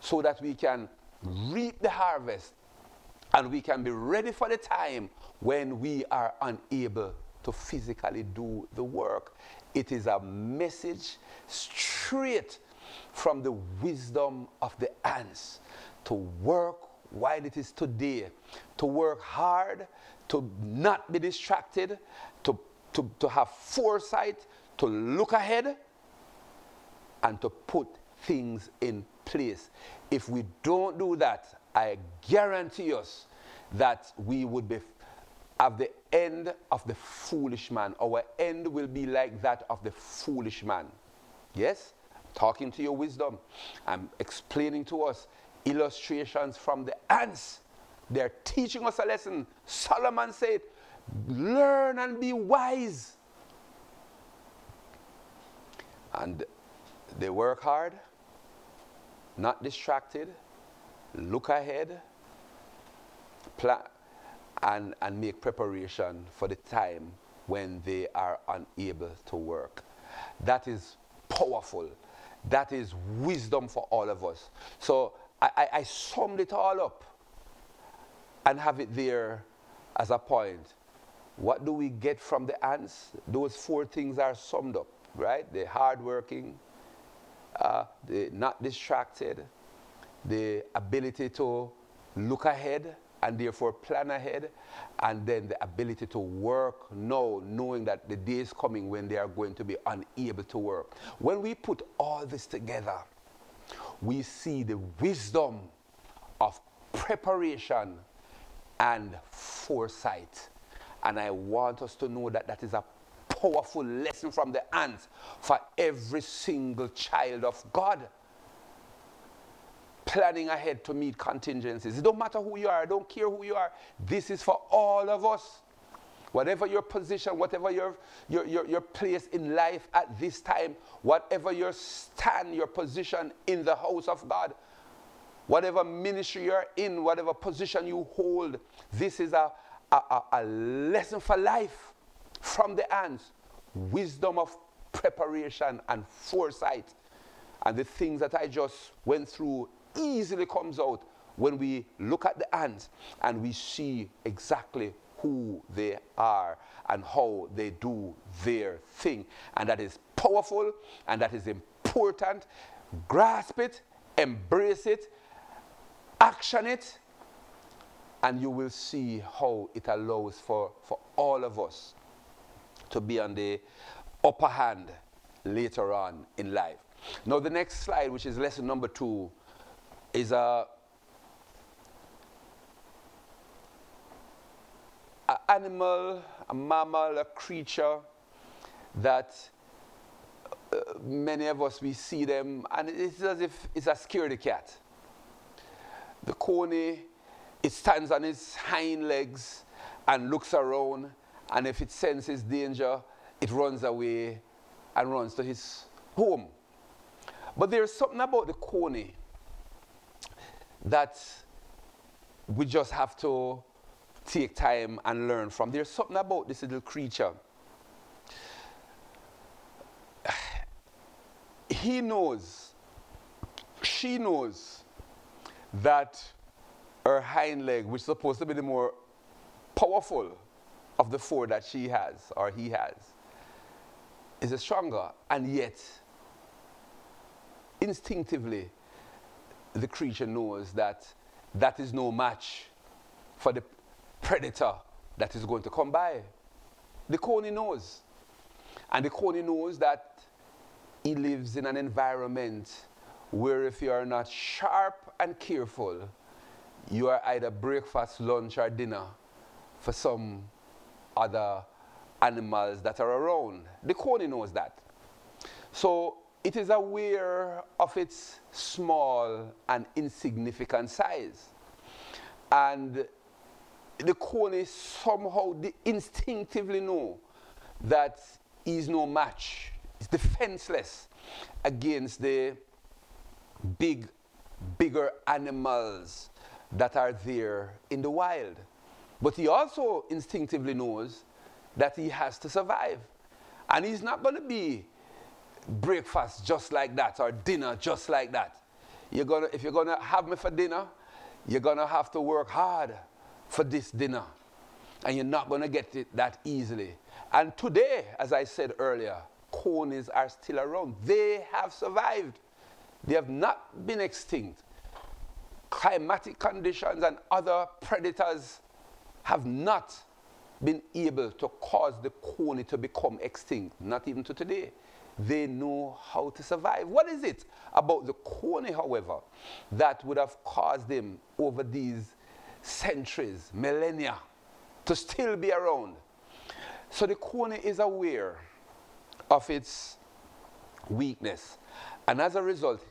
so that we can reap the harvest and we can be ready for the time when we are unable to physically do the work. It is a message straight from the wisdom of the ants to work while it is today, to work hard, to not be distracted, to, to, to have foresight, to look ahead, and to put things in place. If we don't do that, I guarantee us that we would be at the end of the foolish man. Our end will be like that of the foolish man. Yes? Talking to your wisdom. I'm explaining to us illustrations from the ants. They're teaching us a lesson. Solomon said, Learn and be wise. And they work hard, not distracted, look ahead, plan, and, and make preparation for the time when they are unable to work. That is powerful. That is wisdom for all of us. So I, I, I summed it all up and have it there as a point. What do we get from the ants? Those four things are summed up, right? They're hardworking, uh, they're not distracted, the ability to look ahead and therefore plan ahead, and then the ability to work now, knowing that the day is coming when they are going to be unable to work. When we put all this together, we see the wisdom of preparation and foresight. And I want us to know that that is a powerful lesson from the ants for every single child of God planning ahead to meet contingencies. It don't matter who you are, I don't care who you are. This is for all of us. Whatever your position, whatever your, your, your, your place in life at this time, whatever your stand, your position in the house of God, whatever ministry you're in, whatever position you hold, this is a, a, a, a lesson for life from the ants. Wisdom of preparation and foresight. And the things that I just went through easily comes out when we look at the ants and we see exactly who they are and how they do their thing. And that is powerful and that is important. Grasp it, embrace it, action it, and you will see how it allows for, for all of us to be on the upper hand later on in life. Now, the next slide, which is lesson number two, is a, a animal, a mammal, a creature that uh, many of us we see them and it's as if it's a scaredy cat. The coney, it stands on its hind legs and looks around and if it senses danger, it runs away and runs to his home. But there's something about the coney that we just have to take time and learn from. There's something about this little creature. He knows, she knows that her hind leg, which is supposed to be the more powerful of the four that she has or he has, is a stronger. And yet, instinctively, the creature knows that that is no match for the predator that is going to come by. The coney knows. And the coney knows that he lives in an environment where if you are not sharp and careful, you are either breakfast, lunch, or dinner for some other animals that are around. The coney knows that. So it is aware of its small and insignificant size. And the coney somehow instinctively know that he's no match. He's defenseless against the big, bigger animals that are there in the wild. But he also instinctively knows that he has to survive. And he's not going to be breakfast just like that or dinner just like that. You're gonna, if you're going to have me for dinner, you're going to have to work hard for this dinner. And you're not going to get it that easily. And today, as I said earlier, conies are still around. They have survived. They have not been extinct. Climatic conditions and other predators have not been able to cause the coney to become extinct, not even to today. They know how to survive. What is it about the coney, however, that would have caused them over these centuries, millennia, to still be around? So the coney is aware of its weakness. And as a result,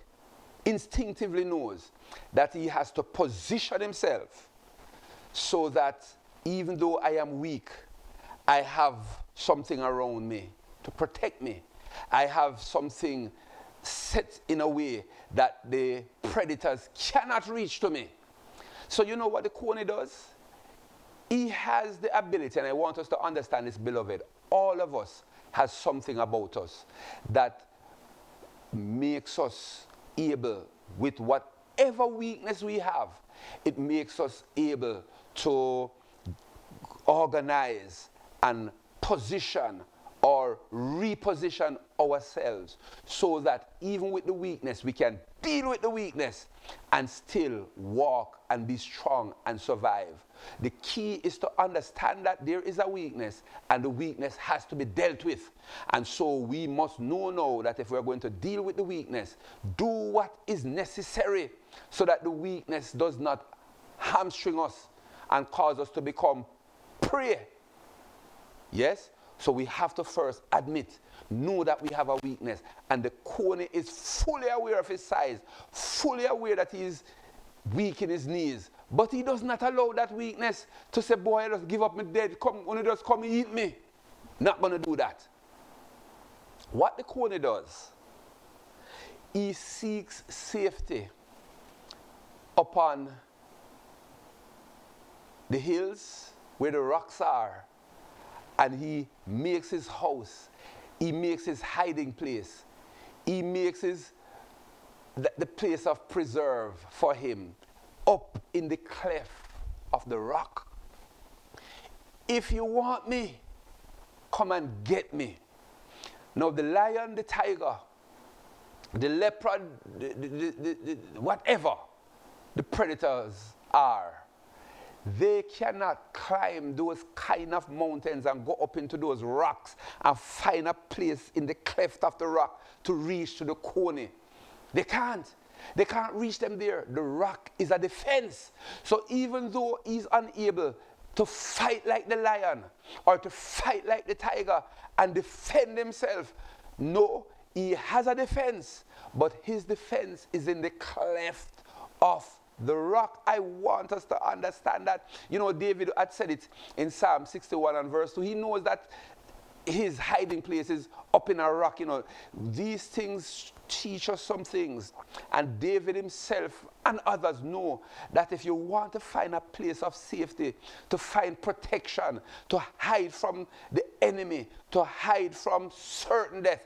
instinctively knows that he has to position himself so that even though I am weak, I have something around me to protect me. I have something set in a way that the predators cannot reach to me. So you know what the coney does? He has the ability, and I want us to understand this, beloved. All of us has something about us that makes us able with whatever weakness we have, it makes us able to organize and position or reposition ourselves so that even with the weakness, we can deal with the weakness and still walk and be strong and survive. The key is to understand that there is a weakness and the weakness has to be dealt with. And so we must know now that if we're going to deal with the weakness, do what is necessary so that the weakness does not hamstring us and cause us to become prey. Yes? So we have to first admit, know that we have a weakness. And the coney is fully aware of his size, fully aware that he is weak in his knees. But he does not allow that weakness to say, boy, just give up me dead. Come, when he just come eat me. Not going to do that. What the coney does, he seeks safety upon the hills where the rocks are and he makes his house, he makes his hiding place, he makes his the, the place of preserve for him up in the cleft of the rock. If you want me, come and get me. Now, the lion, the tiger, the leopard, the, the, the, whatever the predators are, they cannot climb those kind of mountains and go up into those rocks and find a place in the cleft of the rock to reach to the coney. They can't. They can't reach them there. The rock is a defense. So even though he's unable to fight like the lion or to fight like the tiger and defend himself, no, he has a defense. But his defense is in the cleft of the rock. I want us to understand that. You know, David had said it in Psalm 61 and verse 2. He knows that his hiding places up in a rock. You know, these things teach us some things. And David himself and others know that if you want to find a place of safety, to find protection, to hide from the enemy, to hide from certain death,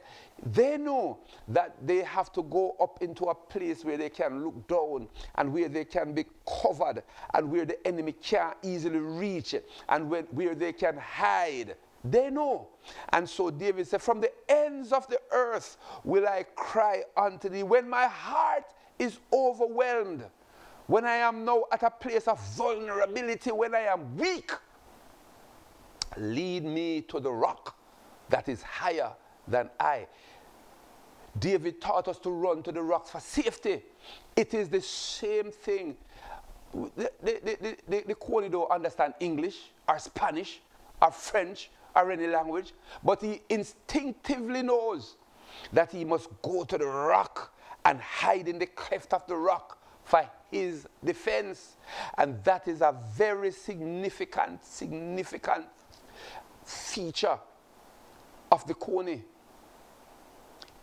they know that they have to go up into a place where they can look down and where they can be covered and where the enemy can't easily reach and where, where they can hide. They know. And so David said, From the ends of the earth will I cry unto thee when my heart is overwhelmed, when I am now at a place of vulnerability, when I am weak. Lead me to the rock that is higher than I. David taught us to run to the rocks for safety. It is the same thing. The, the, the, the, the don't understand English or Spanish or French or any language, but he instinctively knows that he must go to the rock and hide in the cleft of the rock for his defense. And that is a very significant, significant feature of the Coney.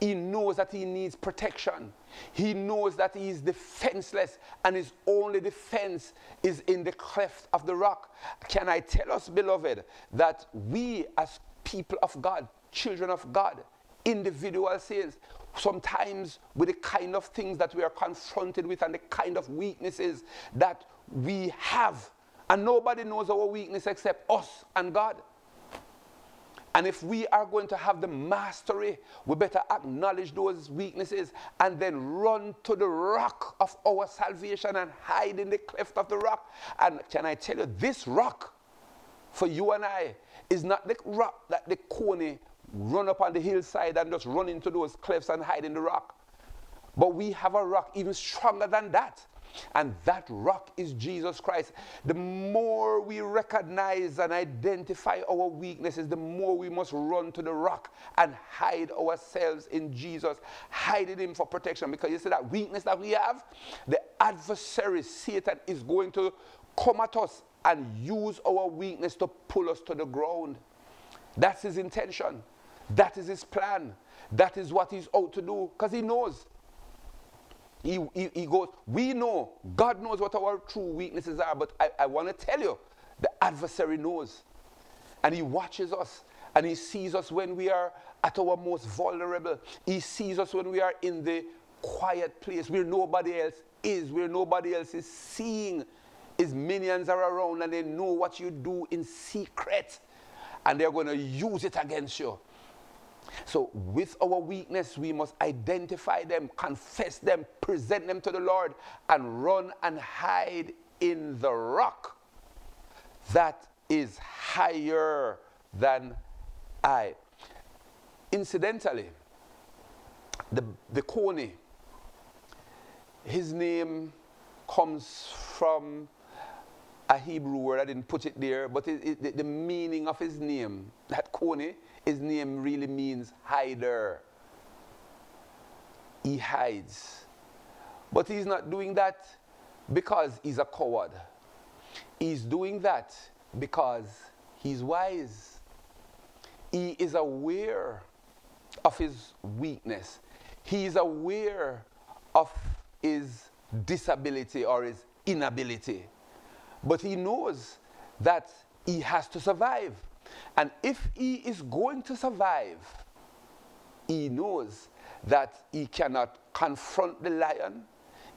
He knows that he needs protection. He knows that he is defenseless and his only defense is in the cleft of the rock. Can I tell us, beloved, that we as people of God, children of God, individual saints, sometimes with the kind of things that we are confronted with and the kind of weaknesses that we have. And nobody knows our weakness except us and God. And if we are going to have the mastery, we better acknowledge those weaknesses and then run to the rock of our salvation and hide in the cleft of the rock. And can I tell you, this rock for you and I is not the rock that the coney run up on the hillside and just run into those cliffs and hide in the rock. But we have a rock even stronger than that. And that rock is Jesus Christ. The more we recognize and identify our weaknesses, the more we must run to the rock and hide ourselves in Jesus, hide in Him for protection. Because you see that weakness that we have, the adversary, Satan, is going to come at us and use our weakness to pull us to the ground. That's his intention. That is his plan. That is what he's out to do because he knows. He, he, he, goes, we know, God knows what our true weaknesses are, but I, I want to tell you, the adversary knows. And he watches us and he sees us when we are at our most vulnerable. He sees us when we are in the quiet place where nobody else is, where nobody else is seeing. His minions are around and they know what you do in secret and they're going to use it against you. So, with our weakness, we must identify them, confess them, present them to the Lord, and run and hide in the rock that is higher than I. Incidentally, the, the Coney, his name comes from a Hebrew word. I didn't put it there, but it, it, the, meaning of his name, that Coney, his name really means hider. He hides. But he's not doing that because he's a coward. He's doing that because he's wise. He is aware of his weakness. He is aware of his disability or his inability. But he knows that he has to survive. And if he is going to survive, he knows that he cannot confront the lion,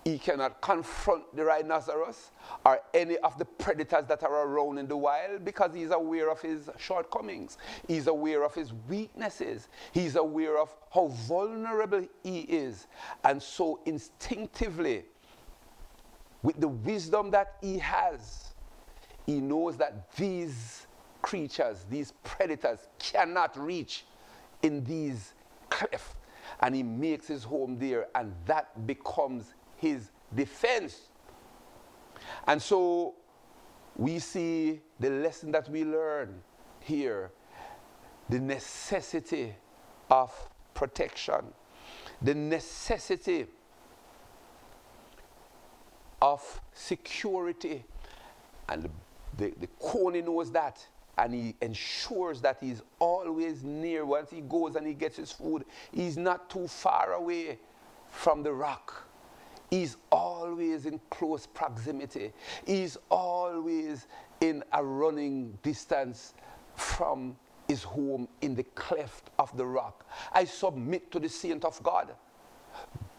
he cannot confront the rhinoceros or any of the predators that are around in the wild because he's aware of his shortcomings. He's aware of his weaknesses. He's aware of how vulnerable he is. And so, instinctively, with the wisdom that he has, he knows that these creatures, these predators cannot reach in these cliffs. And he makes his home there, and that becomes his defense. And so we see the lesson that we learn here the necessity of protection, the necessity of security. And the, the, the knows that and he ensures that he's always near. Once he goes and he gets his food, he's not too far away from the rock. He's always in close proximity. He's always in a running distance from his home in the cleft of the rock. I submit to the saint of God.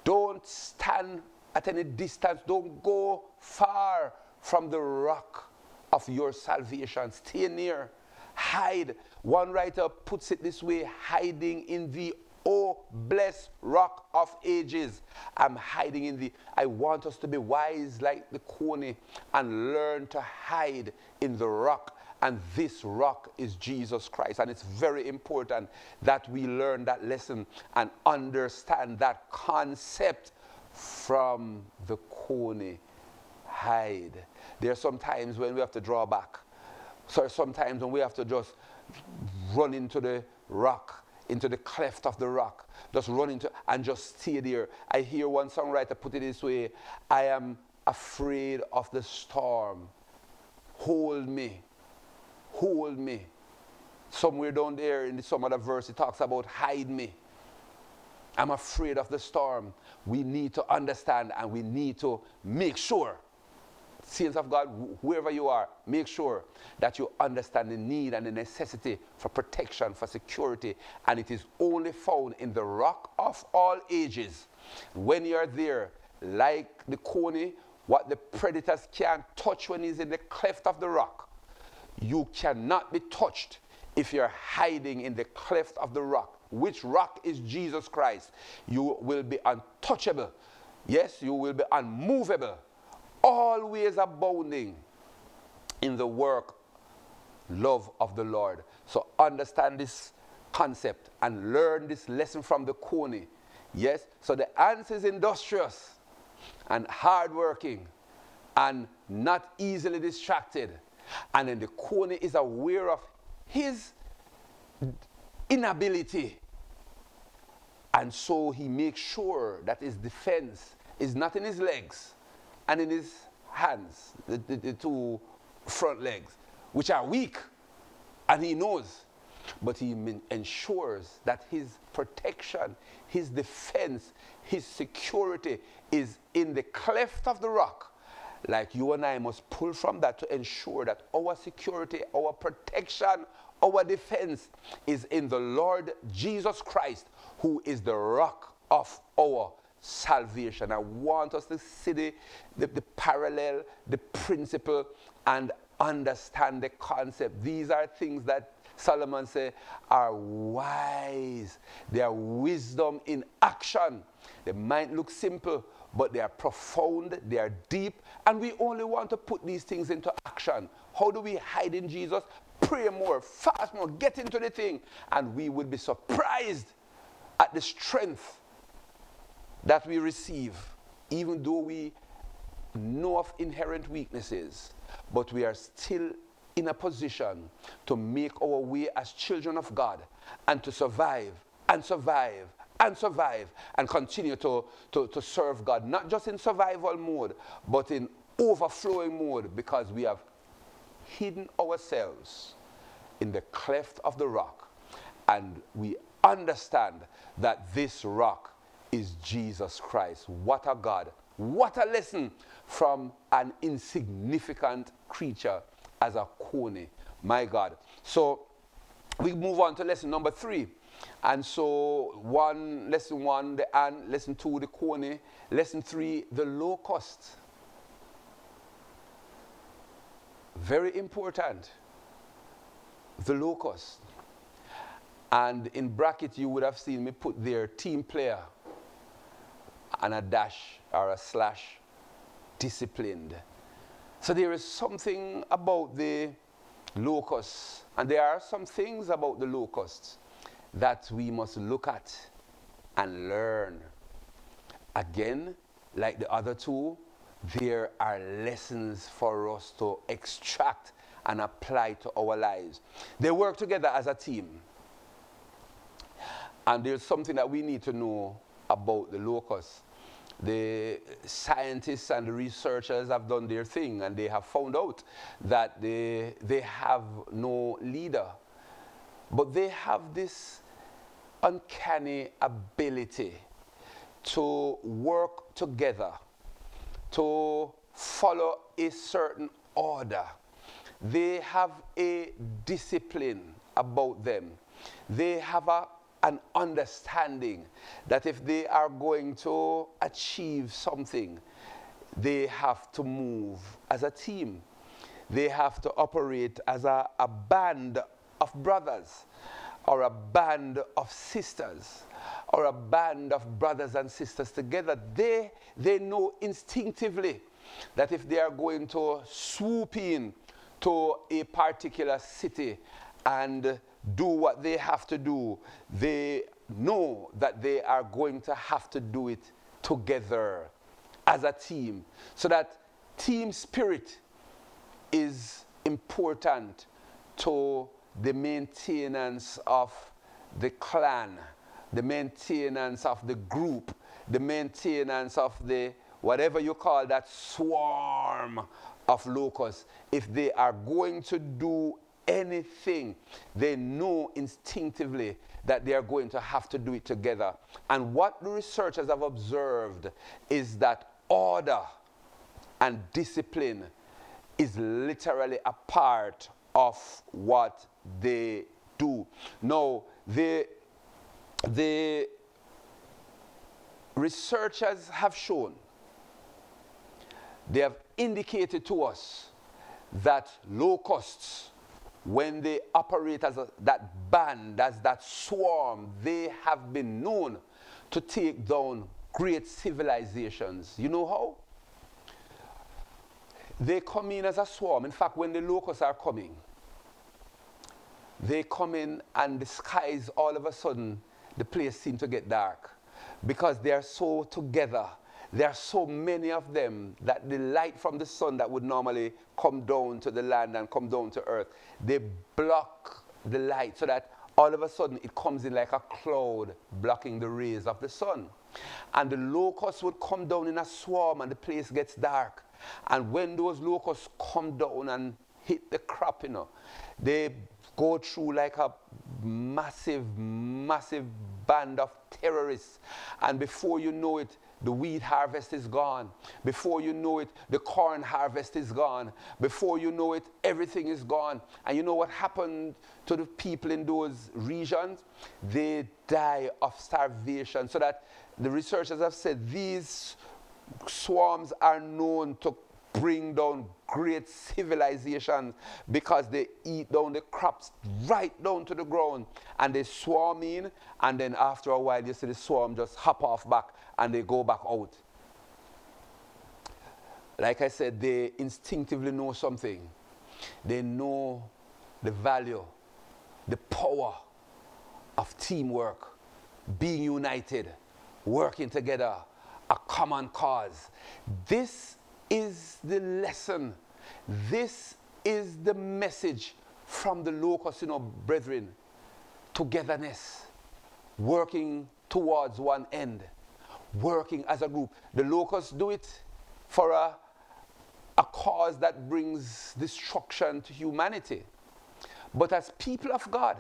Don't stand at any distance. Don't go far from the rock of your salvation. Stay near. Hide. One writer puts it this way hiding in the oh blessed rock of ages. I'm hiding in the. I want us to be wise like the coney and learn to hide in the rock. And this rock is Jesus Christ. And it's very important that we learn that lesson and understand that concept from the coney. Hide. There are some times when we have to draw back. So sometimes when we have to just run into the rock, into the cleft of the rock. Just run into and just stay there. I hear one songwriter put it this way I am afraid of the storm. Hold me. Hold me. Somewhere down there in some other verse, it talks about hide me. I'm afraid of the storm. We need to understand and we need to make sure, saints of God, whoever you are, make sure that you understand the need and the necessity for protection, for security. And it is only found in the rock of all ages. When you're there, like the coney, what the predators can't touch when he's in the cleft of the rock, you cannot be touched if you're hiding in the cleft of the rock which rock is Jesus Christ, you will be untouchable. Yes, you will be unmovable, always abounding in the work, love of the Lord. So understand this concept and learn this lesson from the coney. Yes, so the ant is industrious and hardworking and not easily distracted. And then the coney is aware of his inability. And so he makes sure that his defense is not in his legs and in his hands, the, the, the two front legs, which are weak. And he knows. But he ensures that his protection, his defense, his security is in the cleft of the rock. Like you and I must pull from that to ensure that our security, our protection, our defense is in the Lord Jesus Christ, who is the rock of our salvation. I want us to see the, the, the, parallel, the principle, and understand the concept. These are things that Solomon said are wise. They are wisdom in action. They might look simple, but they are profound, they are deep, and we only want to put these things into action. How do we hide in Jesus? pray more, fast more, get into the thing, and we will be surprised at the strength that we receive, even though we know of inherent weaknesses, but we are still in a position to make our way as children of God and to survive and survive and survive and continue to, to, to serve God, not just in survival mode, but in overflowing mode because we have hidden ourselves in the cleft of the rock. And we understand that this rock is Jesus Christ. What a God. What a lesson from an insignificant creature as a coney. My God. So we move on to lesson number three. And so one, lesson one, the ant, lesson two, the coney, lesson three, the locust. Very important. The locust. And in bracket, you would have seen me put there team player and a dash or a slash disciplined. So there is something about the locust, and there are some things about the locusts that we must look at and learn. Again, like the other two, there are lessons for us to extract and apply to our lives. They work together as a team. And there's something that we need to know about the locusts. The scientists and researchers have done their thing and they have found out that they, they have no leader. But they have this uncanny ability to work together, to follow a certain order they have a discipline about them. They have a, an understanding that if they are going to achieve something, they have to move as a team. They have to operate as a, a band of brothers or a band of sisters or a band of brothers and sisters together. They, they know instinctively that if they are going to swoop in to a particular city and do what they have to do, they know that they are going to have to do it together as a team. So that team spirit is important to the maintenance of the clan, the maintenance of the group, the maintenance of the whatever you call that swarm of locusts, if they are going to do anything, they know instinctively that they are going to have to do it together. And what the researchers have observed is that order and discipline is literally a part of what they do. Now, the, the researchers have shown, they have indicated to us that locusts, when they operate as a, that band, as that swarm, they have been known to take down great civilizations. You know how? They come in as a swarm. In fact, when the locusts are coming, they come in and the skies all of a sudden, the place seems to get dark because they are so together. There are so many of them that the light from the sun that would normally come down to the land and come down to earth, they block the light so that all of a sudden it comes in like a cloud blocking the rays of the sun. And the locusts would come down in a swarm and the place gets dark. And when those locusts come down and hit the crop, you know, they go through like a massive, massive band of terrorists. And before you know it, the wheat harvest is gone. Before you know it, the corn harvest is gone. Before you know it, everything is gone. And you know what happened to the people in those regions? They die of starvation. So that the researchers have said these swarms are known to bring down great civilizations because they eat down the crops right down to the ground and they swarm in and then after a while you see the swarm just hop off back and they go back out. Like I said, they instinctively know something. They know the value, the power of teamwork, being united, working together, a common cause. This is the lesson. This is the message from the you know, brethren. Togetherness, working towards one end, working as a group. The locusts do it for a, a cause that brings destruction to humanity. But as people of God,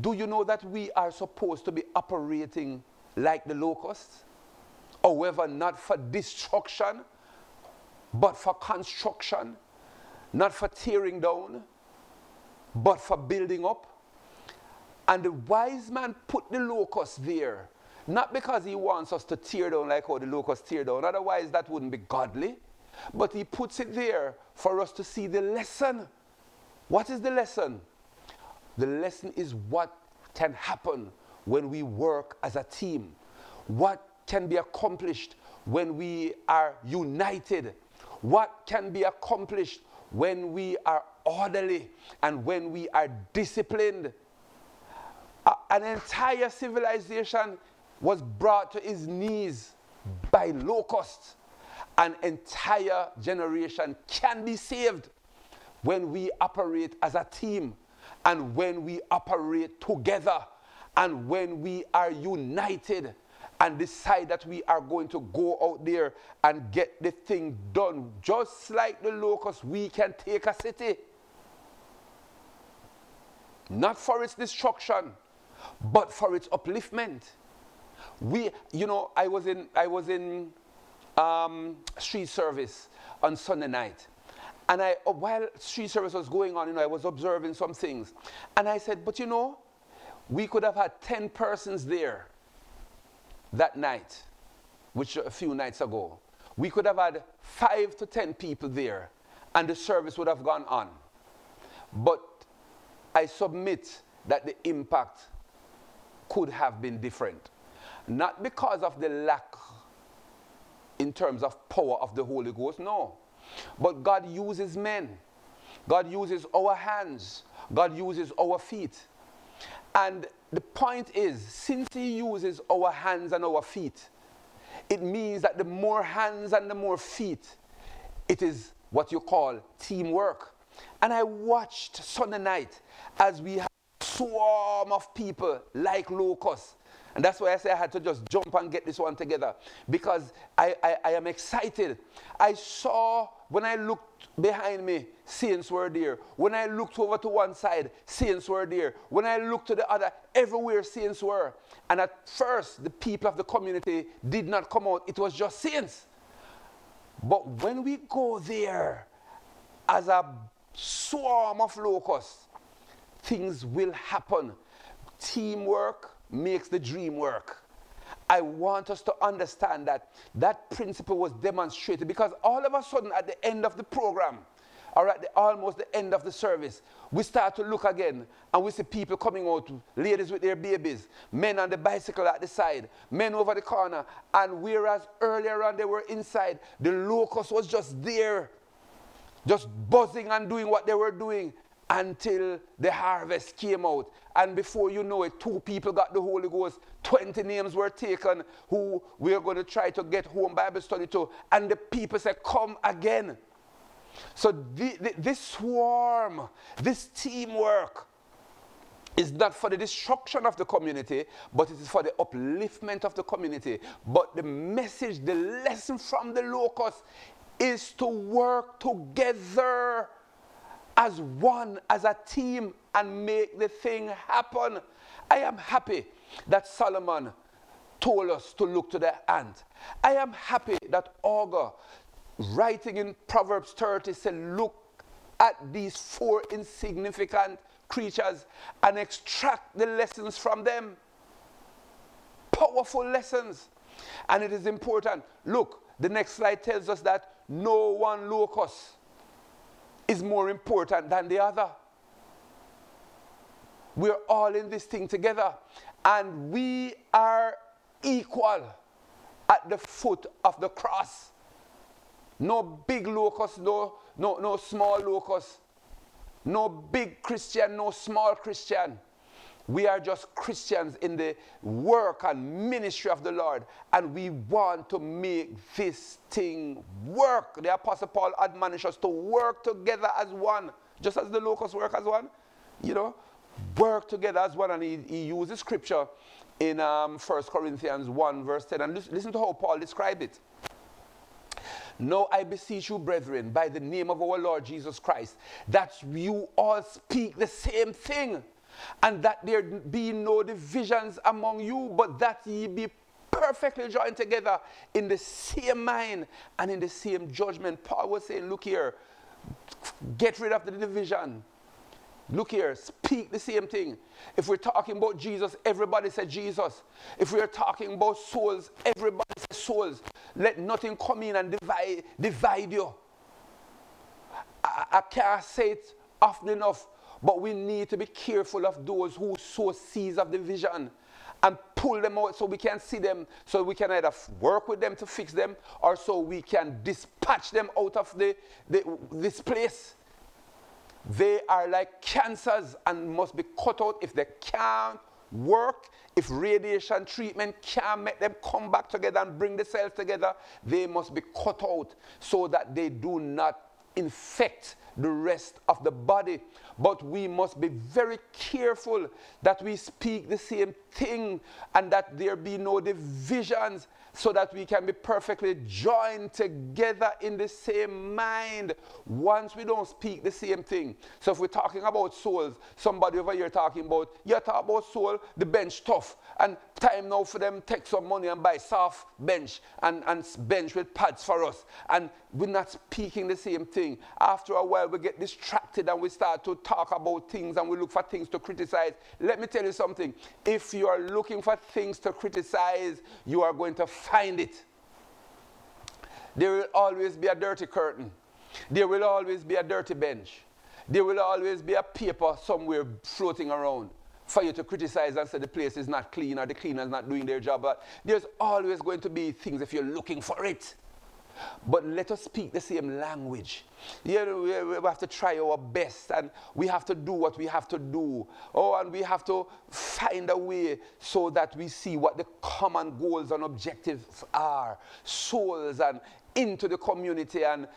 do you know that we are supposed to be operating like the locusts? However, not for destruction, but for construction, not for tearing down, but for building up. And the wise man put the locust there, not because he wants us to tear down like how the locust tear down, otherwise that wouldn't be godly, but he puts it there for us to see the lesson. What is the lesson? The lesson is what can happen when we work as a team. What can be accomplished when we are united? What can be accomplished when we are orderly and when we are disciplined? an entire civilization was brought to his knees by locusts. An entire generation can be saved when we operate as a team and when we operate together and when we are united and decide that we are going to go out there and get the thing done. Just like the locusts, we can take a city. Not for its destruction, but for its upliftment. We, you know, I was in, I was in um, street service on Sunday night. And I, while street service was going on, you know, I was observing some things. And I said, but you know, we could have had 10 persons there that night, which a few nights ago, we could have had five to ten people there and the service would have gone on. But I submit that the impact could have been different. Not because of the lack in terms of power of the Holy Ghost, no. But God uses men. God uses our hands. God uses our feet. And the point is, since he uses our hands and our feet, it means that the more hands and the more feet, it is what you call teamwork. And I watched Sunday night as we had a swarm of people like locusts. And that's why I say I had to just jump and get this one together because I, I, I am excited. I saw when I looked behind me, saints were there. When I looked over to one side, saints were there. When I looked to the other, everywhere saints were. And at first, the people of the community did not come out, it was just saints. But when we go there as a swarm of locusts, things will happen. Teamwork makes the dream work. I want us to understand that that principle was demonstrated because all of a sudden at the end of the program, or at the, almost the end of the service, we start to look again and we see people coming out, ladies with their babies, men on the bicycle at the side, men over the corner. And whereas earlier on they were inside, the locust was just there, just buzzing and doing what they were doing until the harvest came out. And before you know it, two people got the Holy Ghost. 20 names were taken who we are going to try to get home Bible study to. And the people said, Come again. So the, the, this swarm, this teamwork, is not for the destruction of the community, but it is for the upliftment of the community. But the message, the lesson from the locust is to work together as one, as a team, and make the thing happen. I am happy that Solomon told us to look to the ant. I am happy that Agur, writing in Proverbs 30, said, Look at these four insignificant creatures and extract the lessons from them. Powerful lessons. And it is important. Look, the next slide tells us that no one locust is more important than the other. We're all in this thing together, and we are equal at the foot of the cross. No big locust, no, no, no small locust. No big Christian, no small Christian. We are just Christians in the work and ministry of the Lord, and we want to make this thing work. The Apostle Paul admonishes us to work together as one, just as the locusts work as one. You know, work together as one. And he, he uses scripture in um, 1 Corinthians 1, verse 10. And listen to how Paul described it. Now I beseech you, brethren, by the name of our Lord Jesus Christ, that you all speak the same thing and that there be no divisions among you, but that ye be perfectly joined together in the same mind and in the same judgment. Paul was saying, Look here, get rid of the division. Look here, speak the same thing. If we're talking about Jesus, everybody said Jesus. If we're talking about souls, everybody says souls. Let nothing come in and divide, divide you. I, I can't say it often enough. But we need to be careful of those who sow seeds of division and pull them out so we can see them, so we can either work with them to fix them or so we can dispatch them out of the, the, this place. They are like cancers and must be cut out if they can't work, if radiation treatment can't make them come back together and bring the cells together, they must be cut out so that they do not infect the rest of the body. But we must be very careful that we speak the same thing and that there be no divisions so that we can be perfectly joined together in the same mind once we don't speak the same thing. So if we're talking about souls, somebody over here talking about, you talk about soul, the bench tough, and time now for them take some money and buy soft bench and, and bench with pads for us. And we're not speaking the same thing. After a while, we get distracted and we start to talk about things and we look for things to criticize. Let me tell you something. If you are looking for things to criticize, you are going to find it. There will always be a dirty curtain. There will always be a dirty bench. There will always be a paper somewhere floating around for you to criticize and say the place is not clean or the cleaner is not doing their job. But there's always going to be things if you're looking for it. But let us speak the same language. Yeah, we have to try our best and we have to do what we have to do. Oh, and we have to find a way so that we see what the common goals and objectives are. Souls and into the community and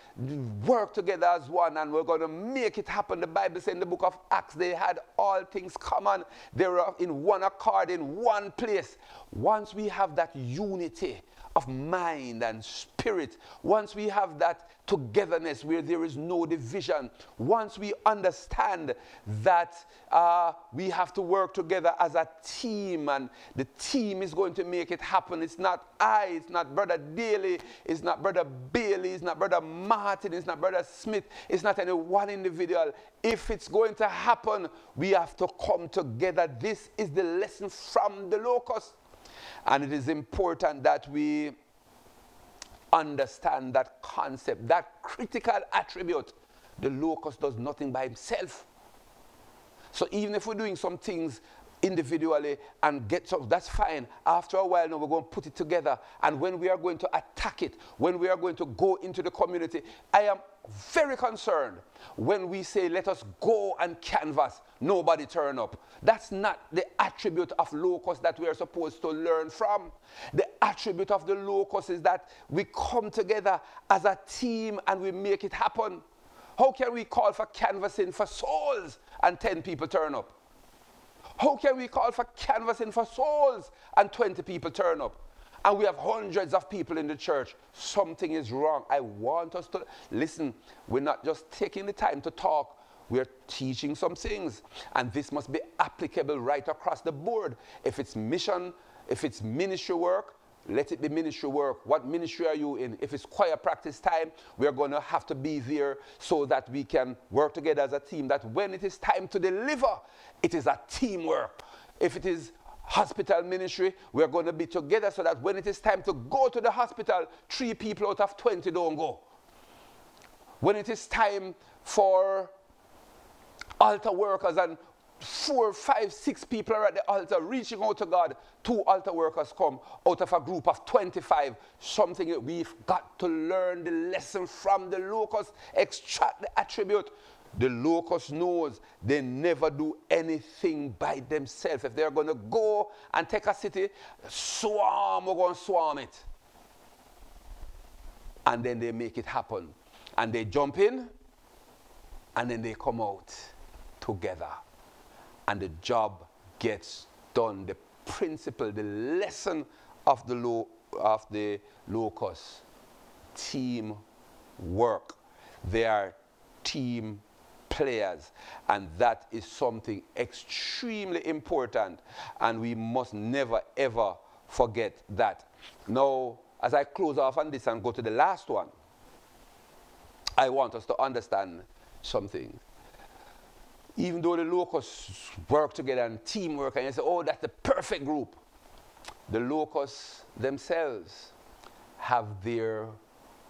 work together as one and we're going to make it happen. The Bible says in the book of Acts they had all things common. They were in one accord, in one place. Once we have that unity, of mind and spirit, once we have that togetherness where there is no division, once we understand that uh, we have to work together as a team and the team is going to make it happen. It's not I, it's not Brother Daley, it's not Brother Bailey, it's not Brother Martin, it's not Brother Smith, it's not any one individual. If it's going to happen, we have to come together. This is the lesson from the locust. And it is important that we understand that concept, that critical attribute. The locust does nothing by himself. So even if we're doing some things individually and get some, that's fine. After a while, now we're going to put it together. And when we are going to attack it, when we are going to go into the community, I am very concerned when we say, let us go and canvass, nobody turn up. That's not the attribute of locust that we are supposed to learn from. The attribute of the locust is that we come together as a team and we make it happen. How can we call for canvassing for souls and 10 people turn up? How can we call for canvassing for souls and 20 people turn up? And we have hundreds of people in the church. Something is wrong. I want us to listen. We're not just taking the time to talk, we're teaching some things. And this must be applicable right across the board. If it's mission, if it's ministry work, let it be ministry work. What ministry are you in? If it's choir practice time, we are going to have to be there so that we can work together as a team. That when it is time to deliver, it is a teamwork. If it is hospital ministry, we are going to be together so that when it is time to go to the hospital, three people out of 20 don't go. When it is time for altar workers and four, five, six people are at the altar reaching out to God. Two altar workers come out of a group of 25. Something that we've got to learn the lesson from the locust, extract the attribute. The locust knows they never do anything by themselves. If they're going to go and take a city, swarm, we're going to swarm it. And then they make it happen. And they jump in, and then they come out together and the job gets done. The principle, the lesson of the, low, of the locust, team work. They are team players, and that is something extremely important, and we must never ever forget that. Now, as I close off on this and go to the last one, I want us to understand something even though the locusts work together and teamwork, and you say, oh, that's the perfect group, the locusts themselves have their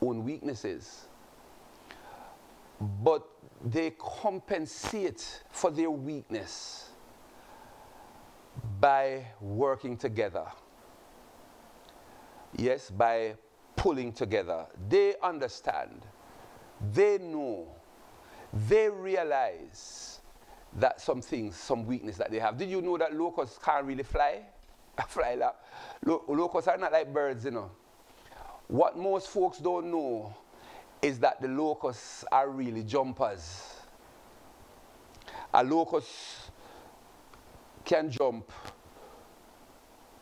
own weaknesses. But they compensate for their weakness by working together. Yes, by pulling together. They understand, they know, they realize that some things, some weakness that they have. Did you know that locusts can't really fly? fly like, locusts are not like birds, you know. What most folks don't know is that the locusts are really jumpers. A locust can jump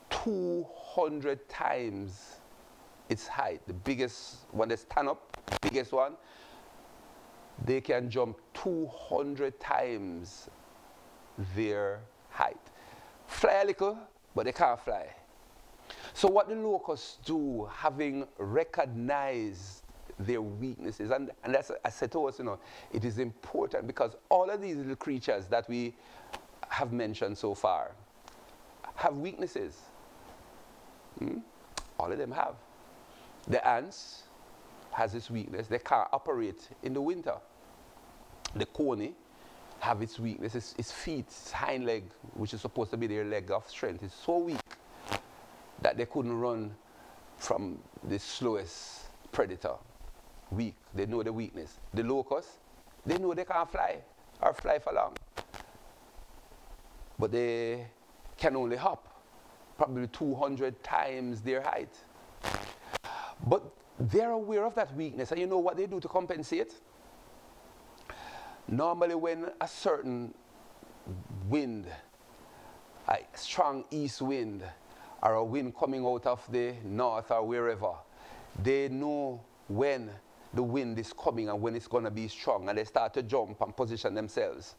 200 times its height. The biggest, when they stand up, biggest one, they can jump 200 times their height. Fly a little, but they can't fly. So what the locusts do, having recognized their weaknesses, and, and that's, I said to us, you know, it is important because all of these little creatures that we have mentioned so far have weaknesses. Hmm? All of them have. The ants has its weakness. They can't operate in the winter. The coney have its weakness. Its, its feet, its hind leg, which is supposed to be their leg of strength, is so weak that they couldn't run from the slowest predator. Weak. They know the weakness. The locusts, they know they can't fly or fly for long. But they can only hop, probably 200 times their height. But they're aware of that weakness, and you know what they do to compensate? Normally, when a certain wind, a strong east wind, or a wind coming out of the north or wherever, they know when the wind is coming and when it's going to be strong, and they start to jump and position themselves.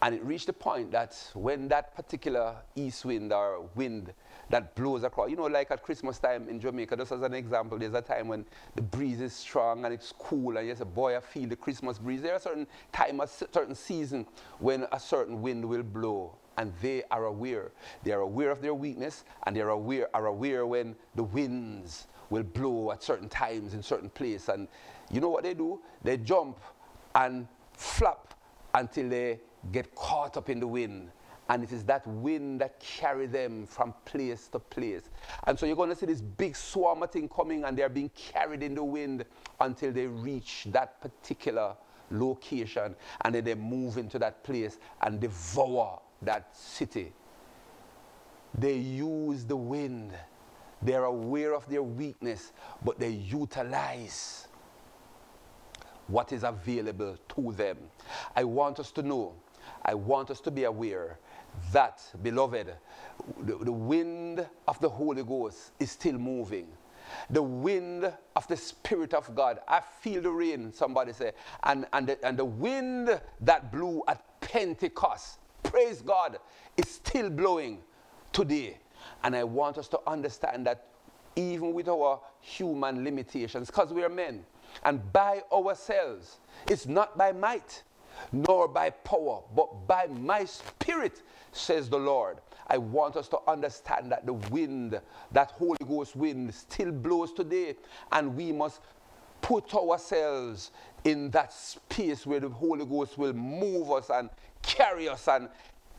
And it reached the point that when that particular east wind or wind that blows across, you know, like at Christmas time in Jamaica, just as an example, there's a time when the breeze is strong and it's cool, and you say, boy, I feel the Christmas breeze. There are certain time, a certain season when a certain wind will blow, and they are aware. They are aware of their weakness, and they are aware, are aware when the winds will blow at certain times in certain place. And you know what they do? They jump and flap until they get caught up in the wind. And it is that wind that carry them from place to place. And so you're going to see this big swarm thing coming and they're being carried in the wind until they reach that particular location. And then they move into that place and devour that city. They use the wind. They're aware of their weakness, but they utilize what is available to them. I want us to know I want us to be aware that, beloved, the, the wind of the Holy Ghost is still moving the wind of the Spirit of God. I feel the rain, somebody say. And, and, the, and the wind that blew at Pentecost, praise God, is still blowing today. And I want us to understand that even with our human limitations, because we are men, and by ourselves, it's not by might, nor by power, but by my spirit, says the Lord. I want us to understand that the wind, that Holy Ghost wind, still blows today, and we must put ourselves in that space where the Holy Ghost will move us and carry us and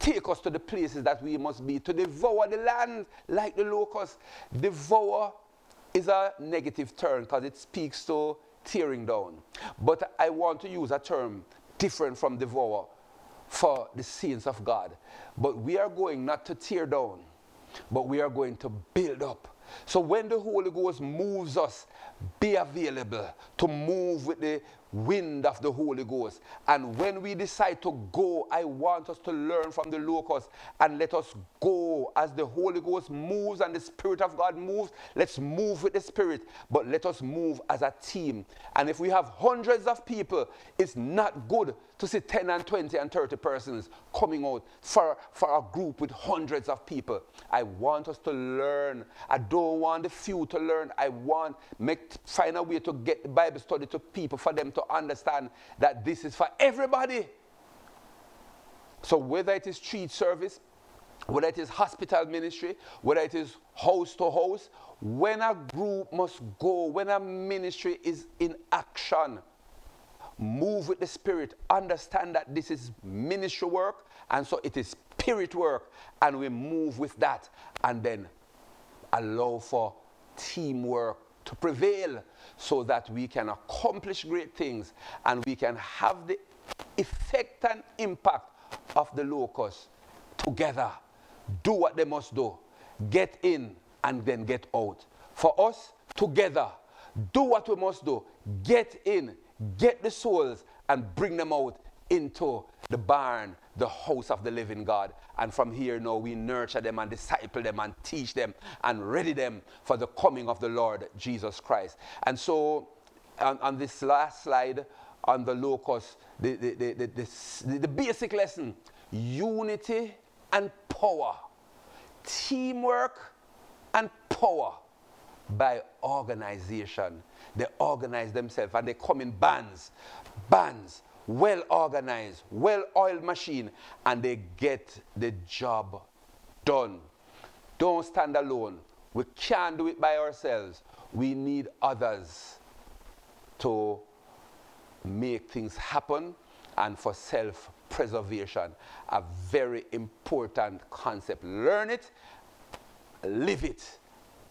take us to the places that we must be to devour the land like the locust. Devour is a negative term because it speaks to tearing down. But I want to use a term different from devour for the saints of God. But we are going not to tear down, but we are going to build up. So when the Holy Ghost moves us, be available to move with the wind of the Holy Ghost. And when we decide to go, I want us to learn from the locust and let us go as the Holy Ghost moves and the Spirit of God moves. Let's move with the Spirit, but let us move as a team. And if we have hundreds of people, it's not good to see 10 and 20 and 30 persons coming out for, for a group with hundreds of people. I want us to learn. I don't want the few to learn. I want make find a way to get the Bible study to people for them to understand that this is for everybody. So whether it is street service, whether it is hospital ministry, whether it is house to house, when a group must go, when a ministry is in action, move with the Spirit, understand that this is ministry work, and so it is spirit work, and we move with that, and then allow for teamwork to prevail so that we can accomplish great things and we can have the effect and impact of the locust together. Do what they must do. Get in and then get out. For us, together, do what we must do. Get in, get the souls, and bring them out into the barn, the house of the living God. And from here now we nurture them and disciple them and teach them and ready them for the coming of the Lord Jesus Christ. And so on, on this last slide on the locust, the, the, the, the, the basic lesson, unity and power, teamwork and power by organization. They organize themselves and they come in bands, bands well organized, well oiled machine, and they get the job done. Don't stand alone. We can't do it by ourselves. We need others to make things happen and for self preservation. A very important concept. Learn it, live it,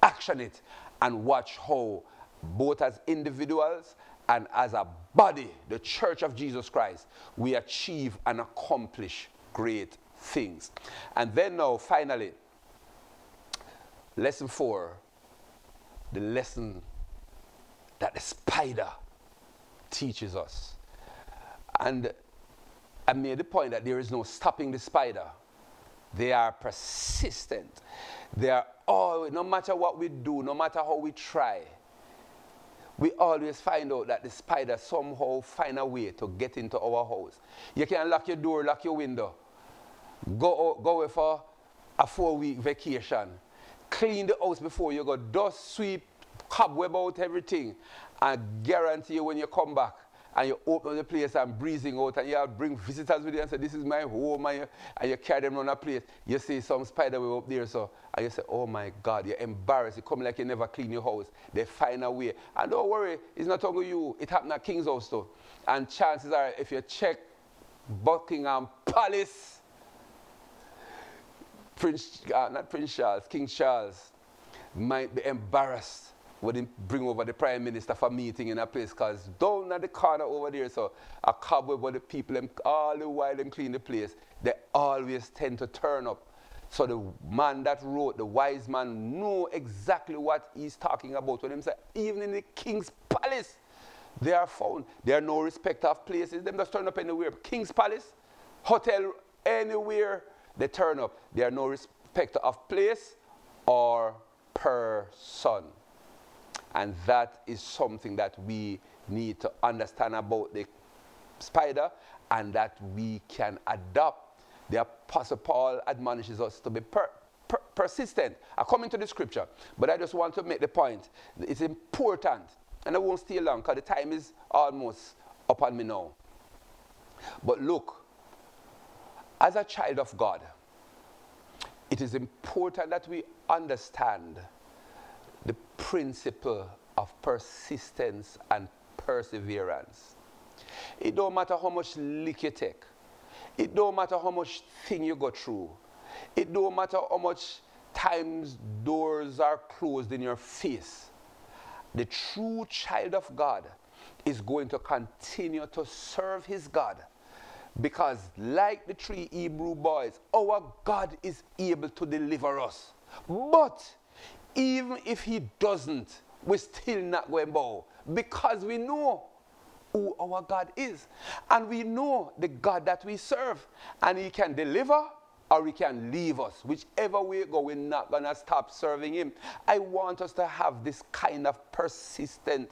action it, and watch how both as individuals and as a body, the church of Jesus Christ, we achieve and accomplish great things. And then now, finally, lesson four, the lesson that the spider teaches us. And I made the point that there is no stopping the spider. They are persistent. They are always, no matter what we do, no matter how we try, we always find out that the spider somehow find a way to get into our house. You can lock your door, lock your window, go, go away for a four-week vacation, clean the house before you go, dust, sweep, cobweb out everything, and guarantee you when you come back, and you open the place and breezing out and you bring visitors with you and say, this is my home, and you, and you carry them around a place. You see some spider web up there, so, and you say, oh my God, you're embarrassed. You come like you never clean your house. They find a way. And don't worry, it's not only you. It happened at King's House too. And chances are, if you check Buckingham Palace, Prince, uh, not Prince Charles, King Charles might be embarrassed would bring over the prime minister for meeting in a place because down at the corner over there, so a cobweb where the people, them, all the while them clean the place, they always tend to turn up. So the man that wrote, the wise man, know exactly what he's talking about when he say, even in the king's palace, they are found. There are no respect of places. Them just turn up anywhere. King's palace, hotel, anywhere, they turn up. There are no respect of place or person. And that is something that we need to understand about the spider and that we can adopt. The Apostle Paul admonishes us to be per, per, persistent. I come into the scripture, but I just want to make the point. It's important, and I won't stay long because the time is almost up on me now. But look, as a child of God, it is important that we understand the principle of persistence and perseverance. It don't matter how much lick you take. It don't matter how much thing you go through. It don't matter how much times doors are closed in your face. The true child of God is going to continue to serve his God because like the three Hebrew boys, our God is able to deliver us. But even if he doesn't, we're still not going bow because we know who our God is. And we know the God that we serve. And he can deliver or he can leave us. Whichever way go, we're not going to stop serving him. I want us to have this kind of persistent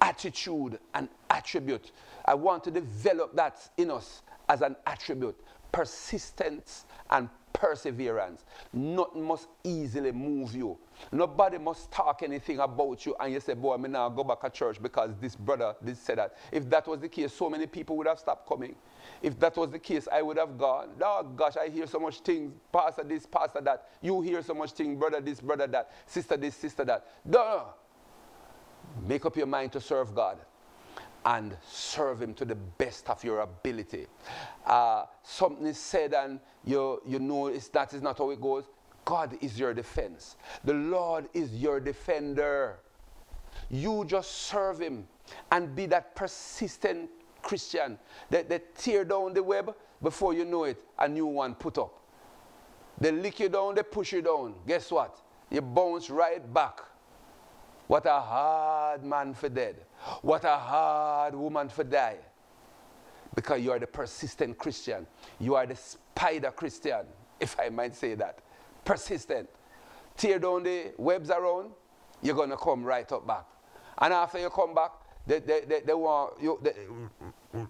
attitude and attribute. I want to develop that in us as an attribute. Persistence and perseverance. Nothing must easily move you. Nobody must talk anything about you and you say, boy, I'm now go back to church because this brother did say that. If that was the case, so many people would have stopped coming. If that was the case, I would have gone. Oh gosh, I hear so much things. Pastor this, pastor that. You hear so much things. Brother this, brother that. Sister this, sister that. No. Make up your mind to serve God and serve him to the best of your ability. Uh, something is said and you, you know it's, that is not how it goes. God is your defense. The Lord is your defender. You just serve him and be that persistent Christian that, that tear down the web before you know it, a new one put up. They lick you down, they push you down. Guess what? You bounce right back. What a hard man for dead. What a hard woman for die. Because you are the persistent Christian. You are the spider Christian, if I might say that. Persistent. Tear down the webs around, you're going to come right up back. And after you come back, they, they, they, they want you they